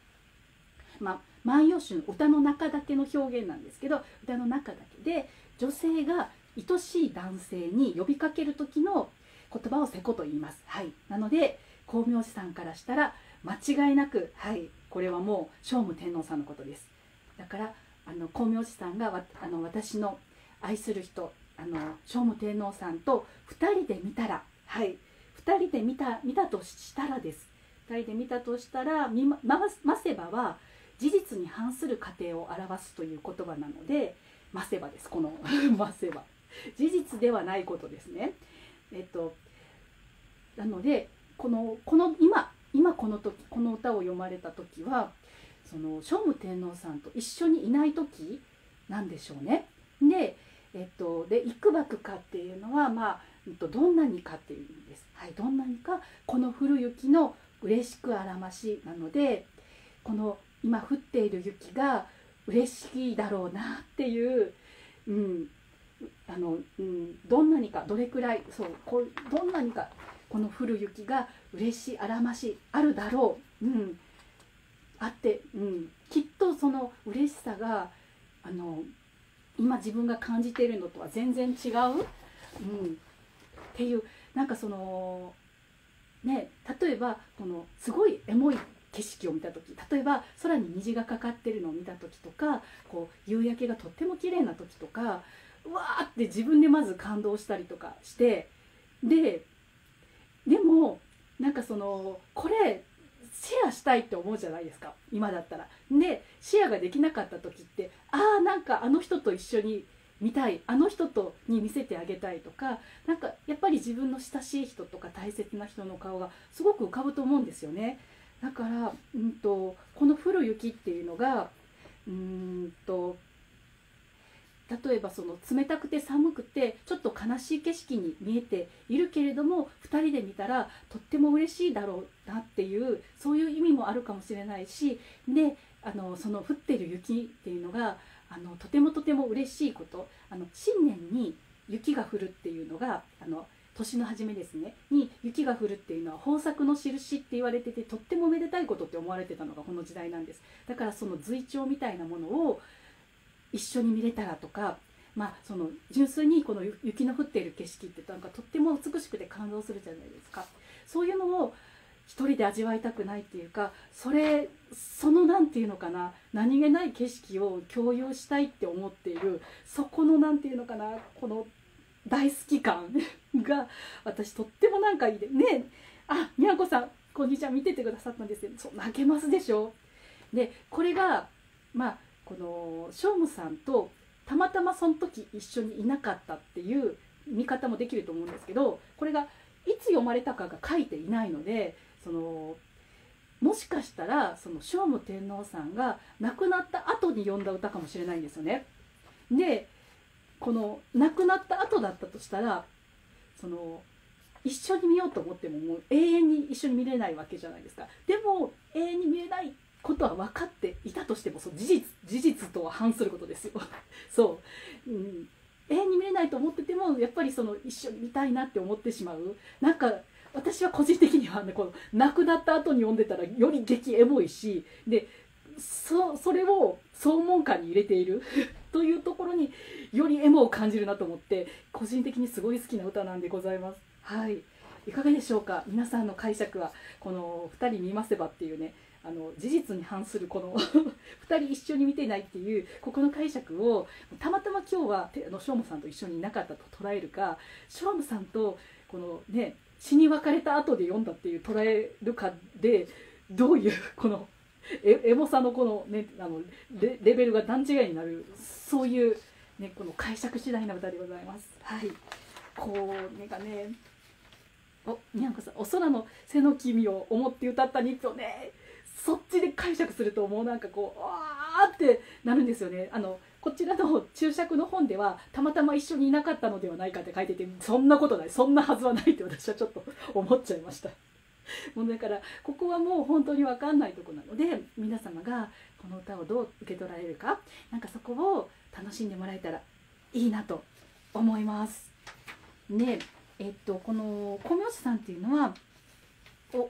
まあ、万葉集の歌の中だけの表現なんですけど歌の中だけで女性が愛しい男性に呼びかける時の言葉を「せこ」と言います。はい、なので光明寺さんからしたら間違いなく、はい、これはもう聖武天皇さんのことです。だからあの光明寺さんがわあの私の愛する人あの聖武天皇さんと2人で見たらはい2人で見た見たとしたらです。2人で見たとしたら見まませばは事実に反する過程を表すという言葉なのでませばですこの <laughs> ませば。事実ではないことですね。えっとなのでこのこの今今この時この歌を読まれた時はその聖武天皇さんと一緒にいない時なんでしょうね。で,、えっと、で幾幕かっていうのは、まあ、どんなにかっていうんです。はい、どんなにかこの降る雪の嬉しくあらましなのでこの今降っている雪が嬉しいだろうなっていう、うん、あの、うん、どんなにかどれくらいそうこどんなにかこの降る雪が嬉しいあらましあるだろう、うん、あって、うん、きっとその嬉しさがあの今自分が感じているのとは全然違う、うん、っていうなんかそのね例えばこのすごいエモい景色を見た時例えば空に虹がかかってるのを見た時とかこう夕焼けがとっても綺麗な時とかうわーって自分でまず感動したりとかしてででもなんかそのこれシェアしたいって思うじゃないですか今だったら。でシェアができなかった時ってああなんかあの人と一緒に見たいあの人とに見せてあげたいとか何かやっぱり自分の親しい人とか大切な人の顔がすごく浮かぶと思うんですよね。だから、うんと、この降る雪っていうのがうんと例えばその冷たくて寒くてちょっと悲しい景色に見えているけれども2人で見たらとっても嬉しいだろうなっていうそういう意味もあるかもしれないしであのその降ってる雪っていうのがあのとてもとても嬉しいこと。あの新年に雪が降るっていうのがあの年の初めですね。に雪が降るっていうのは豊作の印って言われててとってもめでたいことって思われてたのがこの時代なんです。だからその随帳みたいなものを一緒に見れたらとかまあその純粋にこの雪の降っている景色ってなんかとっても美しくて感動するじゃないですか。そういうのを一人で味わいたくないっていうかそれその何て言うのかな何気ない景色を共有したいって思っているそこの何て言うのかなこの大好き感が私とってもなんかいいでねあみやこさんこんにちは見ててくださったんですけどそう泣けますでしょ。でこれがまあこのショームさんとたまたまその時一緒にいなかったっていう見方もできると思うんですけどこれがいつ読まれたかが書いていないのでそのもしかしたらその聖武天皇さんが亡くなった後に読んだ歌かもしれないんですよね。でこの亡くなった後だったとしたらその一緒に見ようと思ってももう永遠に一緒に見れないわけじゃないですか。でも永遠に見れないことは分かっていたとしてもそう事実事実とは反することですよ。<laughs> そう、うん、永遠に見れないと思っててもやっぱりその一緒に見たいなって思ってしまう。なんか私は個人的にはねこの亡くなった後に読んでたらより激エモいしでそそれを総門歌に入れている。<laughs> というところによりエモを感じるなと思って個人的にすごい好きな歌なんでございます。はい。いかがでしょうか？皆さんの解釈はこの「2人見ませば」っていうねあの事実に反するこの <laughs> 2人一緒に見てないっていうここの解釈をたまたま今日はあのショームさんと一緒にいなかったと捉えるかショームさんとこのね死に別れた後で読んだっていう捉えるかでどういうこのエモさのこの,、ね、あのレベルが段違いになるそういう、ね、この解釈次第な歌でございます。はいこうねがねおにゃんこさん「お空の背の君を思って歌った日本ね」そっちで解釈するともうなんかこうわーってなるんですよね。あのこちらの注釈の本ではたまたま一緒にいなかったのではないかって書いててそんなことない。そんなはずはないって私はちょっと思っちゃいました。もうだからここはもう本当に分かんないとこなので皆様がこの歌をどう受け取られるかなんかそこを楽しんでもらえたらいいなと思います。でえっとこの小名字さんっていうのはお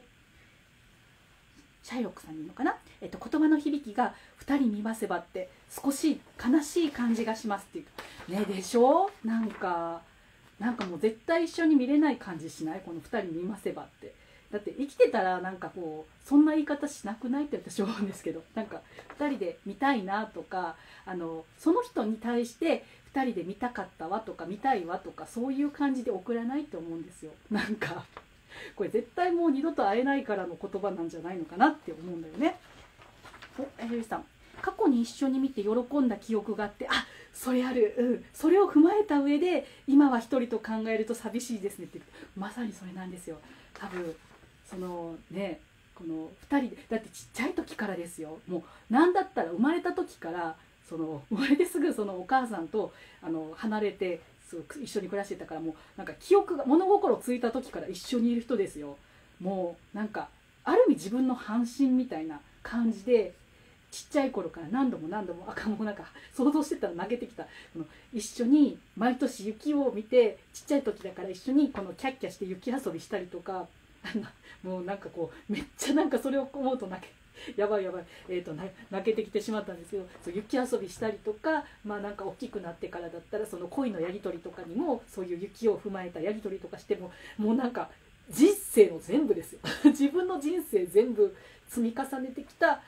シャイロックさんにいるのかな、えっと、言葉の響きが2人見ませばって少し悲しい感じがしますっていう。ねでしょ？なんかなんかもう絶対一緒に見れない感じしない？この2人見ませばって。だって生きてたらなんかこうそんな言い方しなくないって私思うんですけど。なんか2人で見たいなとかあのその人に対して2人で見たかったわとか見たいわとかそういう感じで送らないって思うんですよ。なんか。<laughs> これ絶対もう二度と会えないからの言葉なんじゃないのかなって思うんだよね。おエリさん。過去に一緒に見て喜んだ記憶があってあそれある、うん、それを踏まえた上で今は一人と考えると寂しいですねって。まさにそれなんですよ。多分そのねこの2人でだってちっちゃい時からですよ。もう何だったら生まれた時からその生まれてすぐそのお母さんとあの離れて一緒に暮らしてたからもうなんか記憶が物心ついた時から一緒にいる人ですよ。もうなんかある意味自分の半身みたいな感じでちっちゃい頃から何度も何度もあかもなんか想像してたら投げてきた。この一緒に毎年雪を見てちっちゃい時だから一緒にこのキャッキャして雪遊びしたりとか。<laughs> もうなんかこうめっちゃなんかそれを思うと泣け <laughs> やばいやばい、えーと、泣けてきてしまったんですけどそう雪遊びしたりとかまあなんか大きくなってからだったらその恋のやり取りとかにもそういう雪を踏まえたやり取りとかしてももうなんか人生の全部ですよ。<laughs> 自分の人生全部積み重ねてきた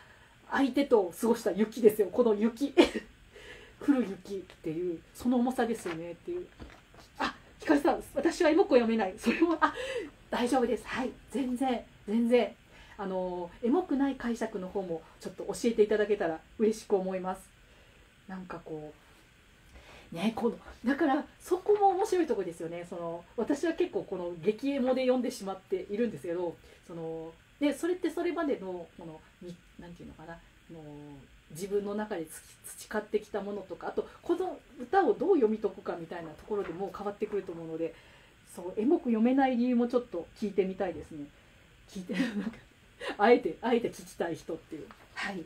相手と過ごした雪ですよ。この雪。<laughs> 降る雪っていうその重さですよねっていう。あひかりさん私は絵も読めない。それもあ大丈夫です。はい。全然全然。あのエモくない解釈の方もちょっと教えていただけたら嬉しく思いますなんかこうねこのだからそこも面白いとこですよねその私は結構この激エモで読んでしまっているんですけどそのでそれってそれまでのこの何て言うのかなの自分の中で培ってきたものとかあとこの歌をどう読み解くかみたいなところでも変わってくると思うのでそうエモく読めない理由もちょっと聞いてみたいですね。聞いてあえてあえて聞きたい人っていう。はい、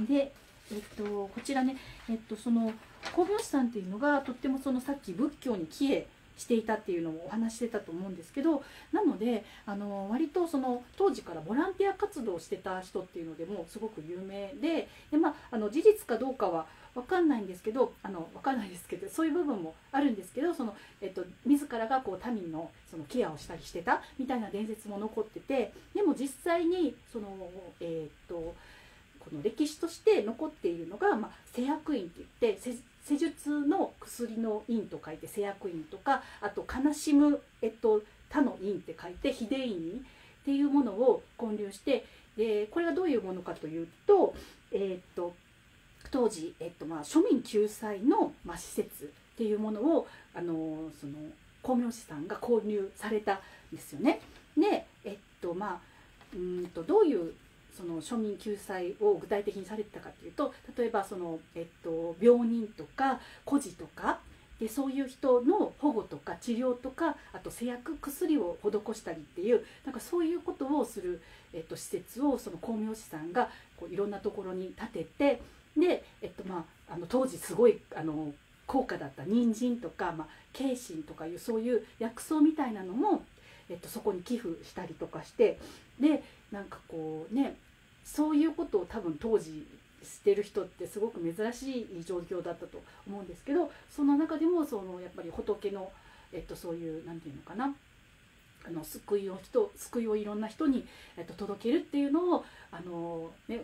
で、えっと、こちらね、えっと、その光明師さんっていうのがとってもそのさっき仏教に帰依していたっていうのもお話してたと思うんですけどなのであの割とその当時からボランティア活動をしてた人っていうのでもすごく有名でで、まあ、あの事実かどうかは分かんないんですけどあの分かんないですけどそういう部分もあるんですけどその、えっと、自らがこう民のそのケアをしたりしてたみたいな伝説も残っててでも実際にその、えっとこの歴史として残っているのが、まあ、製薬院って言って施術の薬の院と書いて製薬院とかあと悲しむ、えっと、他の院って書いて秀院っていうものを建立してでこれがどういうものかというと,、えっと当時、えっとまあ、庶民救済の、まあ、施設っていうものをあのその光明師さんが購入されたんですよね。で、えっとまあ、うんとどういうその庶民救済を具体的にされてたかというと例えばその、えっと、病人とか孤児とかでそういう人の保護とか治療とかあと製薬薬を施したりっていうなんかそういうことをする、えっと、施設をその光明師さんがこういろんなところに建ててで、えっとまあ、あの当時すごいあの高価だった人参とか、まあ、慶心とかいうそういう薬草みたいなのも、えっと、そこに寄付したりとかしてでなんかこうねそういうことを多分当時してる人ってすごく珍しい状況だったと思うんですけどその中でもそのやっぱり仏の、えっと、そういう何て言うのかなあの救いを人救いをいろんな人に、えっと、届けるっていうのをあの、ね、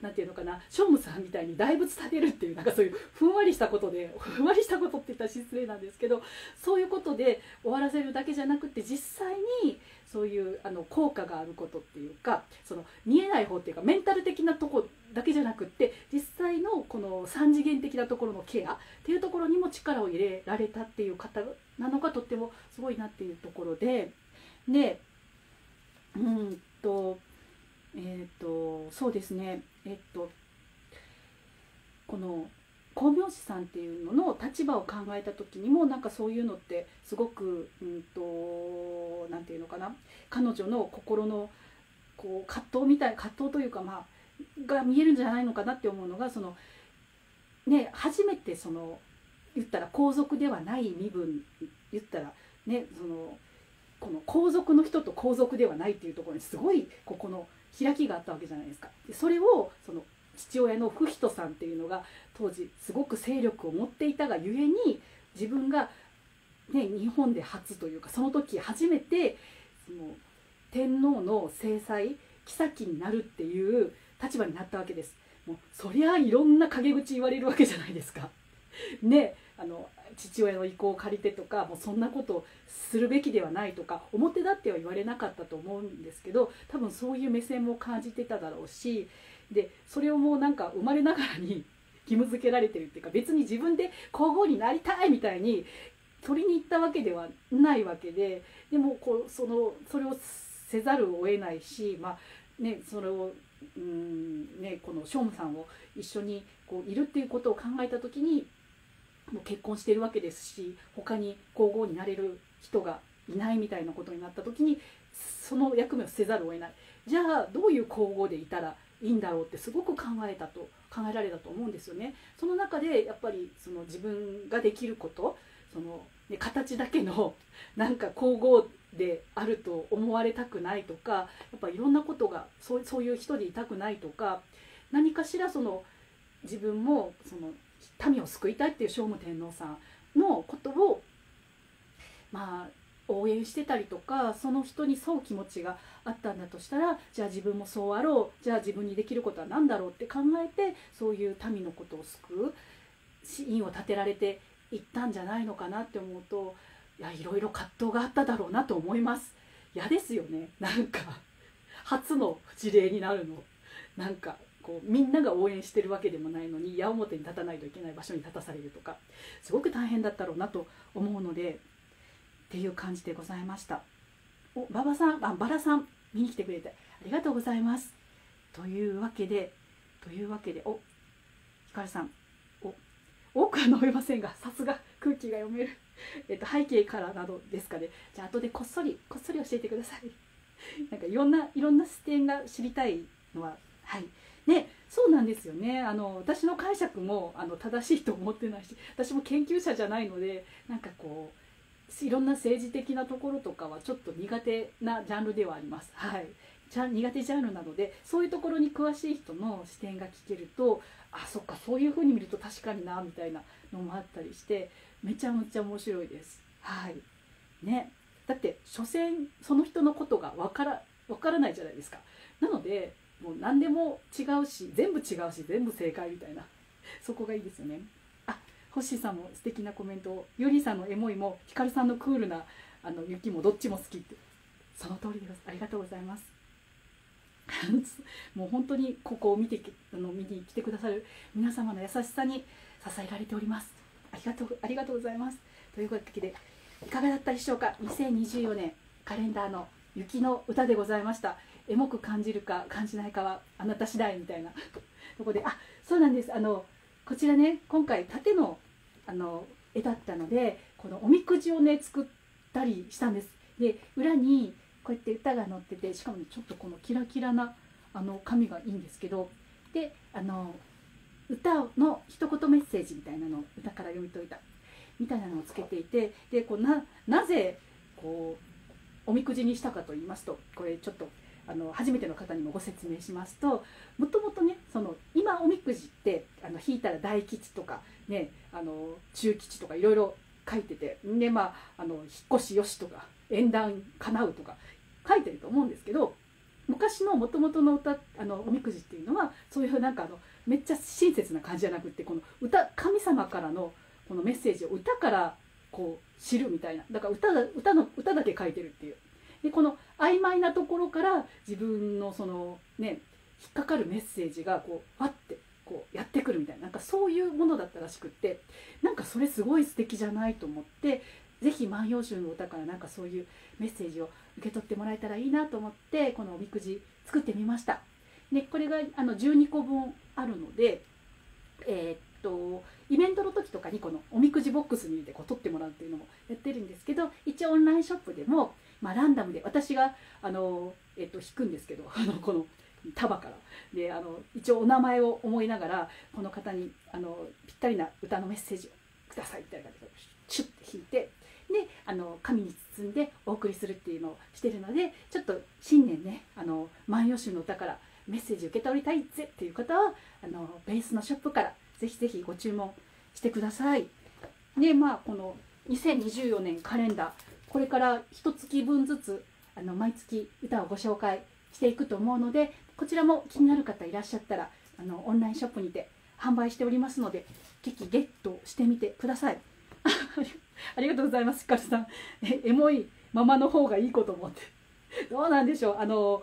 なんていうのかな聖武さんみたいに大仏建てるっていうなんかそういうふんわりしたことでふんわりしたことって言ったら失礼なんですけどそういうことで終わらせるだけじゃなくて実際にそういうあの効果があることっていうかその見えない方っていうかメンタル的なとこだけじゃなくって実際のこの3次元的なところのケアっていうところにも力を入れられたっていう方なのがとってもすごいなっていうところででうんとえっ、ー、とそうですね。えっ、とこの光明師さんっていうのの立場を考えた時にもなんかそういうのってすごくうんと何て言うのかな彼女の心のこう葛藤みたい葛藤というかまあが見えるんじゃないのかなって思うのがそのね初めてその言ったら皇族ではない身分言ったらねそのこの皇族の人と皇族ではないっていうところにすごいここの開きがあったわけじゃないですか。でそれをその父親の不人さんっていうのが当時すごく勢力を持っていたがゆえに自分が、ね、日本で初というかその時初めてその天皇の制裁妃になるっていう立場になったわけです。もうそりゃいろんな陰口言われるわけじゃないですか。ねあの父親の意向を借りてとかもうそんなことするべきではないとか表立っては言われなかったと思うんですけど多分そういう目線も感じてただろうしでそれをもうなんか生まれながらに <laughs> 義務付けられてるっていうか別に自分で皇后になりたいみたいに取りに行ったわけではないわけででもこうそのそれをせざるを得ないし、まあね、それをうんね、この聖武さんを一緒にこういるっていうことを考えた時にもう結婚してるわけですし他に皇后になれる人がいないみたいなことになった時にその役目をせざるを得ないじゃあどういう皇后でいたらいいんだろうってすごく考えたと考えられたと思うんですよね。その中でやっぱりその自分ができることその、ね、形だけのなんか皇后であると思われたくないとかやっぱいろんなことがそうそういう人でいたくないとか何かしらその自分もその民を救いたいっていう聖武天皇さんのことをまあ応援してたりとかその人に沿う気持ちがあったんだとしたらじゃあ自分もそうあろうじゃあ自分にできることは何だろうって考えてそういう民のことを救う院を建てられていったんじゃないのかなって思うといやいろいろ葛藤があっただろうなと思います。嫌ですよね。なんか初の事例になるの。なんかこうみんなが応援してるわけでもないのに矢面に立たないといけない場所に立たされるとかすごく大変だったろうなと思うのでっていう感じでございました。お馬場さんあバラさん見に来てくれてありがとうございます。というわけでというわけでおひかるさんお多くは飲めませんがさすが空気が読める。えっと背景からなどですかね。じゃあ後でこっそりこっそり教えてください。なんかいろんないろんな視点が知りたいのははい。ねそうなんですよねあの私の解釈もあの正しいと思ってないし私も研究者じゃないのでなんかこういろんな政治的なところとかはちょっと苦手なジャンルではあります。はい、じゃ苦手ジャンルなのでそういうところに詳しい人の視点が聞けるとあそっかそういう風に見ると確かになみたいなのもあったりしてめちゃめちゃ面白いです。はいね、だって所詮その人のことがわからわからないじゃないですか。なのでもう何でも違うし全部違うし全部正解みたいな。<laughs> そこがいいですよね。あ星さんも素敵なコメントをゆりさんのエモいもひかるさんのクールなあの雪もどっちも好きって。その通りです。ありがとうございます。<laughs> もう本当にここを見てあの見に来てくださる皆様の優しさに支えられております。ありがとうありがとうございます。というわけでいかがだったでしょうか？2024年カレンダーの雪の歌でございました。エモく感じるか感じないかはあなた次第みたいな。<laughs> とこであそうなんです。あのこちらね今回縦のあの絵だったのでこのおみくじをね作ったりしたんです。で裏にこうやって歌が載っててしかも、ね、ちょっとこのキラキラなあの紙がいいんですけどであの歌の一言メッセージみたいなのを歌から読み解いた。みたいなのをつけていてでこうななぜこうおみくじにしたかと言いますとこれちょっとあの初めての方にもご説明しますともともとねその今おみくじってあの引いたら大吉とか、ね、あの中吉とかいろいろ書いててでまああの引っ越しよしとか縁談叶うとか書いてると思うんですけど昔のもともとの歌あのおみくじっていうのはそういうなんかあのめっちゃ親切な感じじゃなくってこの歌神様からのこのメッセージを歌からこう知るみたいな。だから歌歌の歌だけ書いてるっていう。でこの曖昧なところから自分のそのね引っかかるメッセージがこうわってこうやってくるみたいななんかそういうものだったらしくってなんかそれすごい素敵じゃないと思って是非「万葉集」の歌からなんかそういうメッセージを受け取ってもらえたらいいなと思ってこのおみくじ作ってみました。でこれがあの12個分あるので、えー、とイベントの時とかにこのおみくじボックスに入れてこう取ってもらうっていうのもやってるんですけど一応オンラインショップでも、まあ、ランダムで私があの、え、っと引くんですけど <laughs> あのこの束からであの一応お名前を思いながらこの方にあのぴったりな歌のメッセージをくださいみたいな感じでシュッて引いてであの紙に包んでお送りするっていうのをしてるのでちょっと新年ね「あの万葉集」の歌からメッセージ受け取りたいぜっていう方はあのベースのショップからぜひぜひご注文してください。でまあこの2024年カレンダーこれから1月分ずつあの毎月歌をご紹介していくと思うのでこちらも気になる方いらっしゃったらあのオンラインショップにて販売しておりますのでぜひゲットしてみてください。<laughs> ありがとうございます、ひかるさん。え、エモいままの方がいいこと思って。どうなんでしょう。あの、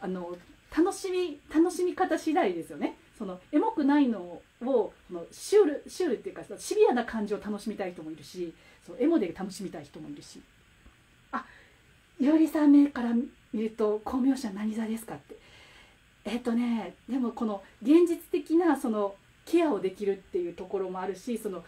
あの、楽しみ、楽しみ方次第ですよね。その、エモくないのを、そのシュール、シュールっていうか、シビアな感じを楽しみたい人もいるし、そのエモで楽しみたい人もいるし。あ、いおりさん目から見ると、巧妙者何座ですかって。えっとね、でもこの現実的なそのケアをできるっていうところもあるしその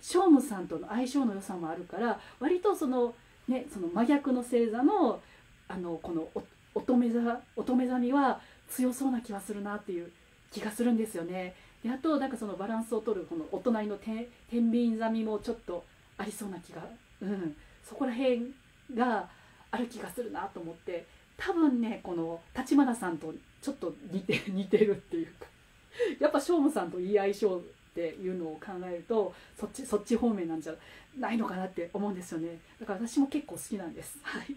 聖武さんとの相性の良さもあるから割とその,、ね、その真逆の星座のあのこの乙女座乙女座には強そうな気はするなっていう気がするんですよね。であとなんかそのバランスを取るこのお隣の天秤座みもちょっとありそうな気が、うん、そこら辺がある気がするなと思って多分ねこの立花さんとちょっと似て <laughs> 似てるっていうかやっぱ聖武さんといい相性っていうのを考えるとそっちそっち方面なんじゃないのかなって思うんですよね。だから私も結構好きなんです。はい。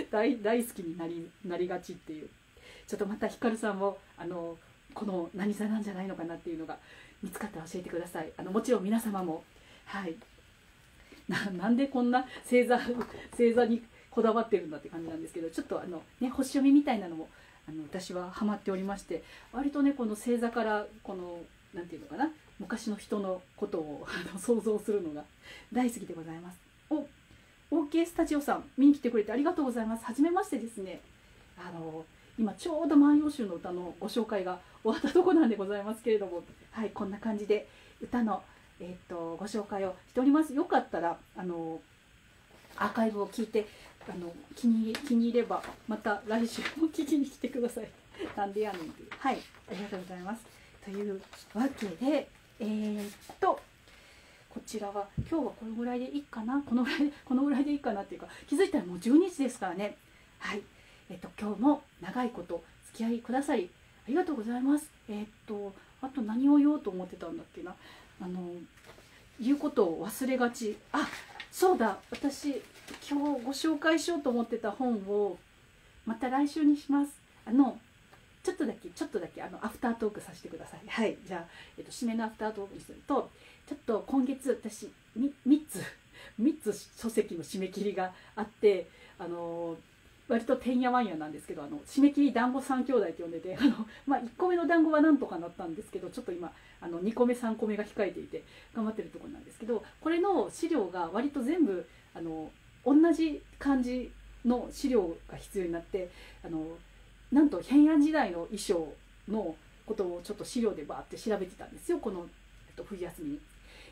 <laughs> 大大好きになりなりがちっていう。ちょっとまたひかるさんもあのこの何座なんじゃないのかなっていうのが見つかったら教えてください。あのもちろん皆様も。はい。ななんでこんな星座星座にこだわってるんだって感じなんですけどちょっとあのね星読みみたいなのもあの私はハマっておりまして割とねこの星座からこの何て言うのかな昔の人のことを <laughs> あの想像するのが大好きでございます。お OK スタジオさん見に来てくれてありがとうございます。はじめましてですね。あの今ちょうど「万葉集」の歌のご紹介が終わったとこなんでございますけれどもはいこんな感じで歌の、えーと、ご紹介をしております。よかったらあのアーカイブを聞いてあの気に気に入ればまた来週も聞きに来てください。<laughs> なんでやねんっていう。はい。ありがとうございます。というわけでえー、っとこちらは今日はこのぐらいでいいかな？このぐらい <laughs> このぐらいでいいかなっていうか気づいたらもう12時ですからね。はい。えっと、今日も長いこと付き合いくださりありがとうございます。えっとあと何を言おうと思ってたんだっけな？あの言うことを忘れがち。あそうだ。私今日ご紹介しようと思ってた本をまた来週にします。あのちょっとだけちょっとだけあのアフタートークさせてください。はいじゃあ、えっと、締めのアフタートークにするとちょっと今月私 3, 3つ <laughs> 3つ書籍の締め切りがあってあの割とてんやわんやなんですけどあの締め切り団子3兄弟って呼んでてあの、まあ、1個目の団子はなんとかなったんですけどちょっと今あの2個目3個目が控えていて頑張ってるところなんですけどこれの資料が割と全部あの同じ感じの資料が必要になってあのなんと平安時代の衣装のことをちょっと資料でバーって調べてたんですよこの、えっと、冬休みに。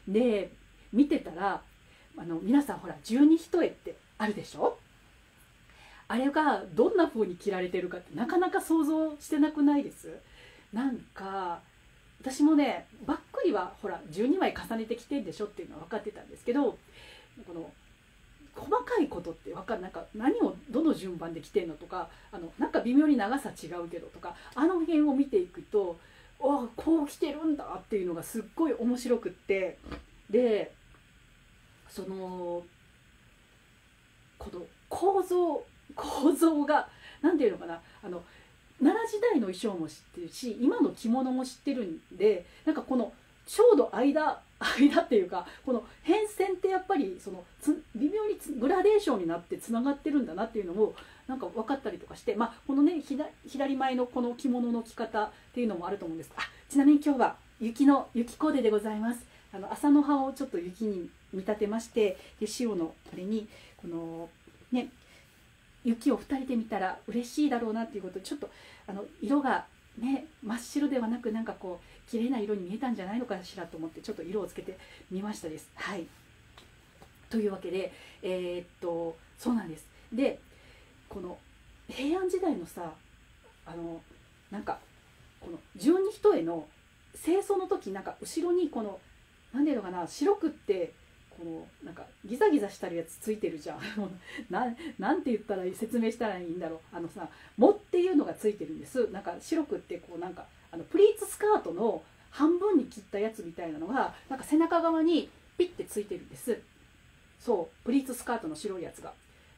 で見てたらあの皆さんほら十二一重ってあるでしょ？あれがどんな風に着られてるかってなかなか想像してなくないです？なんか私もねばっくりはほら12枚重ねてきてんでしょっていうのは分かってたんですけどこの細かいことって分かるなんか何をどの順番で着てんのとかあのなんか微妙に長さ違うけどとかあの辺を見ていくとあこう着てるんだっていうのがすっごい面白くってでそのこの構造構造が何て言うのかなあの奈良時代の衣装も知ってるし今の着物も知ってるんでなんかこのちょうど間 <laughs> 間っていうかこの変遷ってやっぱりその微妙にグラデーションになってつながってるんだなっていうのもなんか分かったりとかして、まあ、このね左前のこの着物の着方っていうのもあると思うんです。あちなみに今日は雪の雪コーデでございます。あの朝の葉をちょっと雪に見立てましてで塩のあれにこのね雪を2人で見たら嬉しいだろうなっていうことちょっとあの色がね真っ白ではなくなんかこう綺麗な色に見えたんじゃないのかしらと思ってちょっと色をつけてみましたです。はいというわけでえー、っとそうなんです。でこの平安時代のさあのなんかこの十二一重の清掃の時なんか後ろにこの何ていうのかな白くってこのなんかギザギザしたるやつついてるじゃん。<laughs> ななんて言ったら説明したらいいんだろう。あのさ「も」っていうのがついてるんです。なんか白くってこうなんかあのプリーツスカートの半分に切ったやつみたいなのがなんか背中側にピッてついてるんです。そうプリーツスカートの白いやつが。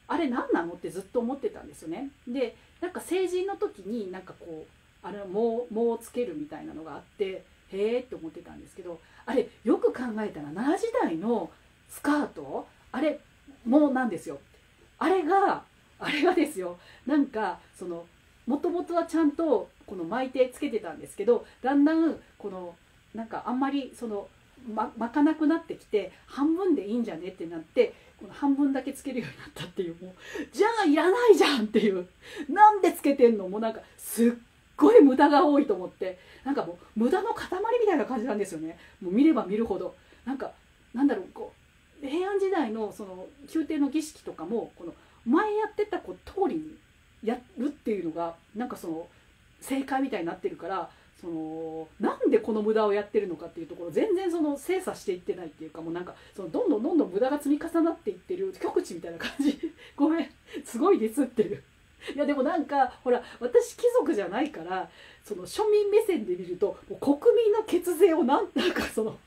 あれ何なのってずっと思ってたんですよね。でなんか成人の時になんかこうあれもうをつけるみたいなのがあってへえって思ってたんですけどあれよく考えたら奈良時代のスカート？あれもなんですよ。あれがあれがですよ。なんかそのもともとはちゃんとこの巻いてつけてたんですけどだんだんこのなんかあんまりその、ま、巻かなくなってきて半分でいいんじゃねってなってこの半分だけつけるようになったっていうもうじゃあいらないじゃんっていう。なんでつけてんの？もうなんかすっごい無駄が多いと思って。なんかもう無駄の塊みたいな感じなんですよね。もう見れば見るほど。なんかなんだろうこう平安時代のその宮廷の儀式とかもこの前やってたこう通りにやるっていうのがなんかその正解みたいになってるからそのなんでこの無駄をやってるのかっていうところ全然その精査していってないっていうかもうなんかそのどんどんどんどん無駄が積み重なっていってる。極地みたいな感じ。ごめん。すごいですっていういやでもなんかほら私貴族じゃないからその庶民目線で見ると国民の血税をなんなんかその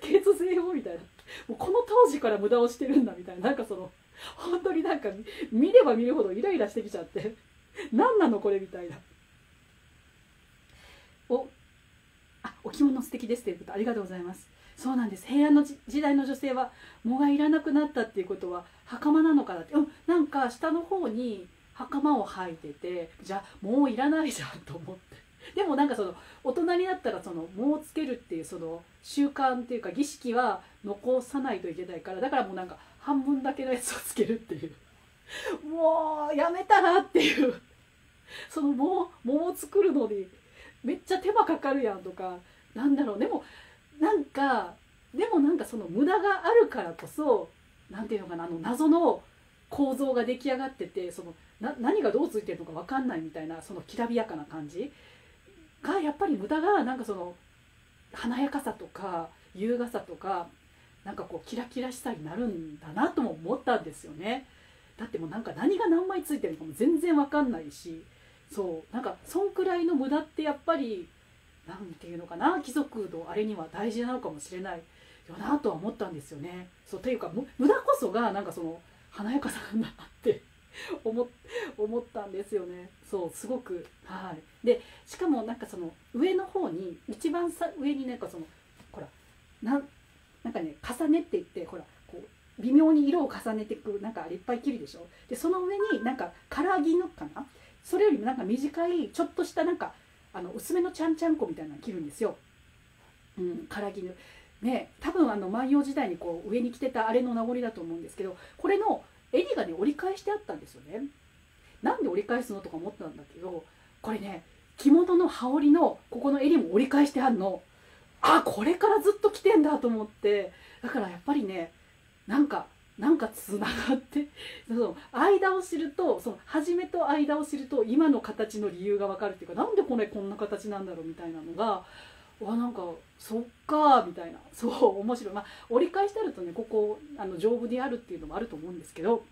血税をみたいな。<laughs> もうこの当時から無駄をしてるんだみたいななんかその本当になんか見れば見るほどイライラしてきちゃって何なのこれみたいな。おあお着物素敵ですということありがとうございます。そうなんです。平安の時代の女性は藻がいらなくなったっていうことは袴なのかなって。うんなんか下の方に袴を履いててじゃあもういらないじゃんと思って。<laughs> でもなんかその大人になったらその藻をつけるっていうその習慣っていうか儀式は残さないといけないからだからもうなんか半分だけのやつをつけるっていう。<laughs> もうやめたらっていう。<laughs> その藻藻を作るのにめっちゃ手間かかるやんとか。なんだろう。でもなんかでもなんかその無駄があるからこそ何ていうのかな。あの謎の構造が出来上がっててそのな何がどうついてるのか分かんないみたいなそのきらびやかな感じ。がやっぱり無駄がなんかその華やかさとか優雅さとかなんかこうキラキラしさになるんだなとも思ったんですよね。だってもうなんか何が何枚ついてるのかも全然わかんないしそうなんかそんくらいの無駄ってやっぱりなんていうのかな貴族のあれには大事なのかもしれないよなとは思ったんですよね。そうというか無駄こそがなんかその華やかさなんだって <laughs> 思思ったんですよね。そうすごく。はい。でしかもなんかその上の方に一番さ上になんかそのほらなんなんかね重ねって言ってほらこう微妙に色を重ねていくなんかあれいっぱい切るでしょ？でその上になんか唐揚げのかな？それよりもなんか短いちょっとしたなんかあの薄めのちゃんちゃんこみたいなの切るんですよ。うん、唐揚げの。ね多分あの万葉時代にこう上に着てたあれの名残だと思うんですけどこれの襟がね折り返してあったんですよね。なんで折り返すのとか思ったんだけどこれね着物の羽織のここの襟も折り返してあるのあこれからずっと着てんだと思ってだからやっぱりねなんかなんかつながってその間を知るとその初めと間を知ると今の形の理由が分かるっていうかなんでこれこんな形なんだろうみたいなのがわなんかそっかみたいな。<laughs> そう面白い。まあ折り返してあるとねここあの丈夫であるっていうのもあると思うんですけど。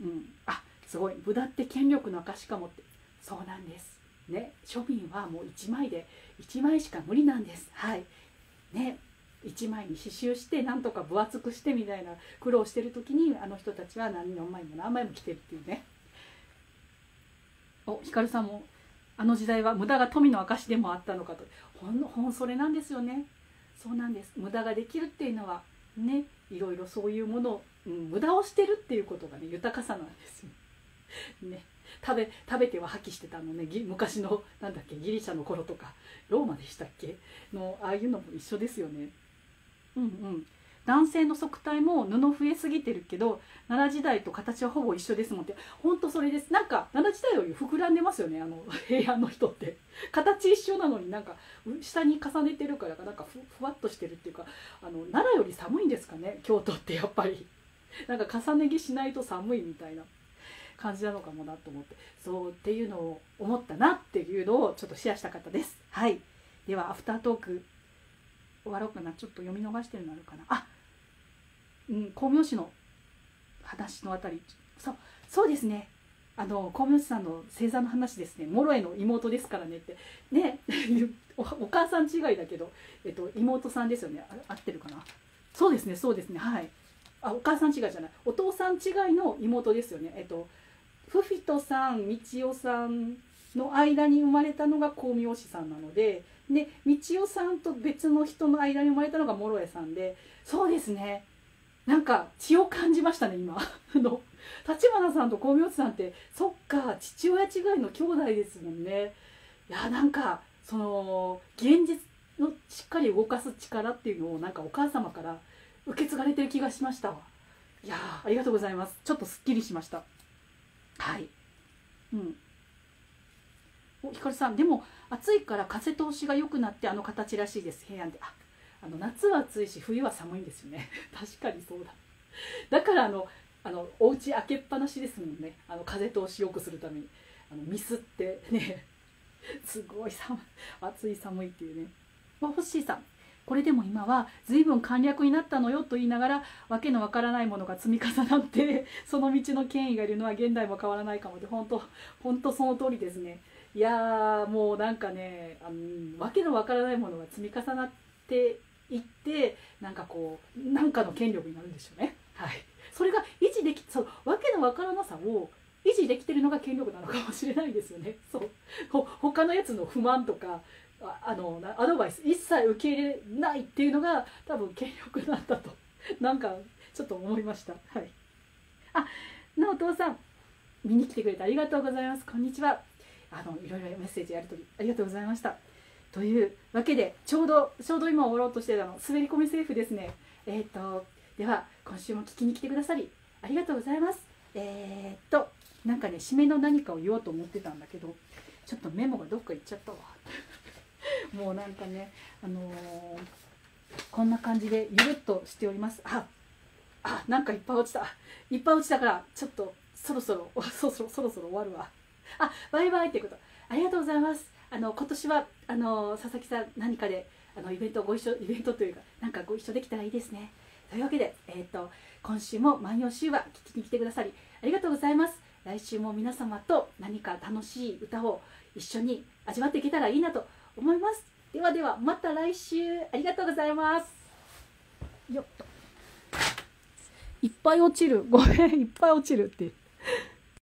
うん。あすごい。無駄って権力の証かもって。そうなんです。ね。庶民はもう1枚で1枚しか無理なんです。はい。ね。1枚に刺繍してなんとか分厚くしてみたいな苦労してる時にあの人たちは何枚も何枚も着てるっていうね。おひかるさんもあの時代は無駄が富の証でもあったのかと。ほんほんそれなんですよね。そうなんです。無駄ができるっていうのはねいろいろそういうものを、うん、無駄をしてるっていうことがね豊かさなんですよ。ね。食べ食べては破棄してたのね。昔のなんだっけギリシャの頃とかローマでしたっけ？のああいうのも一緒ですよね。うんうん。男性の側体も布増えすぎてるけど奈良時代と形はほぼ一緒ですもんって。本当それです。なんか奈良時代より膨らんでますよねあの <laughs> 平安の人って。形一緒なのになんか下に重ねてるからなんかふふわっとしてるっていうかあの奈良より寒いんですかね京都ってやっぱり。<laughs> なんか重ね着しないと寒いみたいな感じなのかもなと思って。そうっていうのを思ったなっていうのをちょっとシェアしたかったです。はい。ではアフタートーク終わろうかな。ちょっと読み逃してるのあるかな。あうん光明師の話のあたりそうそうですね。あの光明師さんの星座の話ですね。諸江の妹ですからねって。ね <laughs> おお母さん違いだけど、えっと、妹さんですよね。合ってるかな？そうですねそうですね。はい。あお母さん違いじゃない。お父さん違いの妹ですよね。えっとフフィトさん道代さんの間に生まれたのが光明師さんなのでで道代さんと別の人の間に生まれたのが諸江さんでそうですね。なんか血を感じましたね今。<laughs> あの立花さんと光明さんってそっか父親違いの兄弟ですもんね。いやなんかその現実のしっかり動かす力っていうのをなんかお母様から受け継がれてる気がしましたいやありがとうございます。ちょっとすっきりしました。はい。うん。おひかるさんでも暑いから風通しが良くなってあの形らしいです。平安で。ああの夏は暑いし冬は寒いんですよね。<laughs> 確かにそうだ。だからあのあのお家開けっぱなしですもんね。あの風通し良くするために。あのミスってね <laughs> すごい寒い暑い寒いっていうね、まあ、ホッシーさんこれでも今は随分簡略になったのよと言いながらわけのわからないものが積み重なって <laughs> その道の権威がいるのは現代も変わらないかもで本当本当その通りですね。いやもうなんかねあのわけのわからないものが積み重なっていってなんかこうなんかの権力になるんでしょうね。はい、それが維持できそうわけのわからなさを維持できてるのが権力なのかもしれないですよね。<laughs> そうほ他のやつの不満とかああのアドバイス一切受け入れないっていうのが多分権力なんだと <laughs> なんかちょっと思いました。はい、あなお父さん見に来てくれてありがとうございます。こんにちは。あのいろいろメッセージやり取りありがとうございました。というわけでちょうどちょうど今終わろうとしてたの滑り込みセーフですね。えっ、ー、とでは今週も聞きに来てくださりありがとうございます。えー、っとなんかね締めの何かを言おうと思ってたんだけどちょっとメモがどっか行っちゃったわ。<laughs> もうなんかねあのー、こんな感じでゆるっとしております。ああなんかいっぱい落ちた。いっぱい落ちたからちょっとそろそろ <laughs> そろそろそろそろ終わるわ。あバイバイってこと。ありがとうございます。あの今年はあの佐々木さん何かであのイベントご一緒イベントというかなんかご一緒できたらいいですね。というわけで、えーと、今週も「万葉集」話聞きに来てくださりありがとうございます。来週も皆様と何か楽しい歌を一緒に味わっていけたらいいなと思います。ではではまた来週ありがとうございます。よっと。いっぱい落ちる。ごめんいっぱい落ちるって。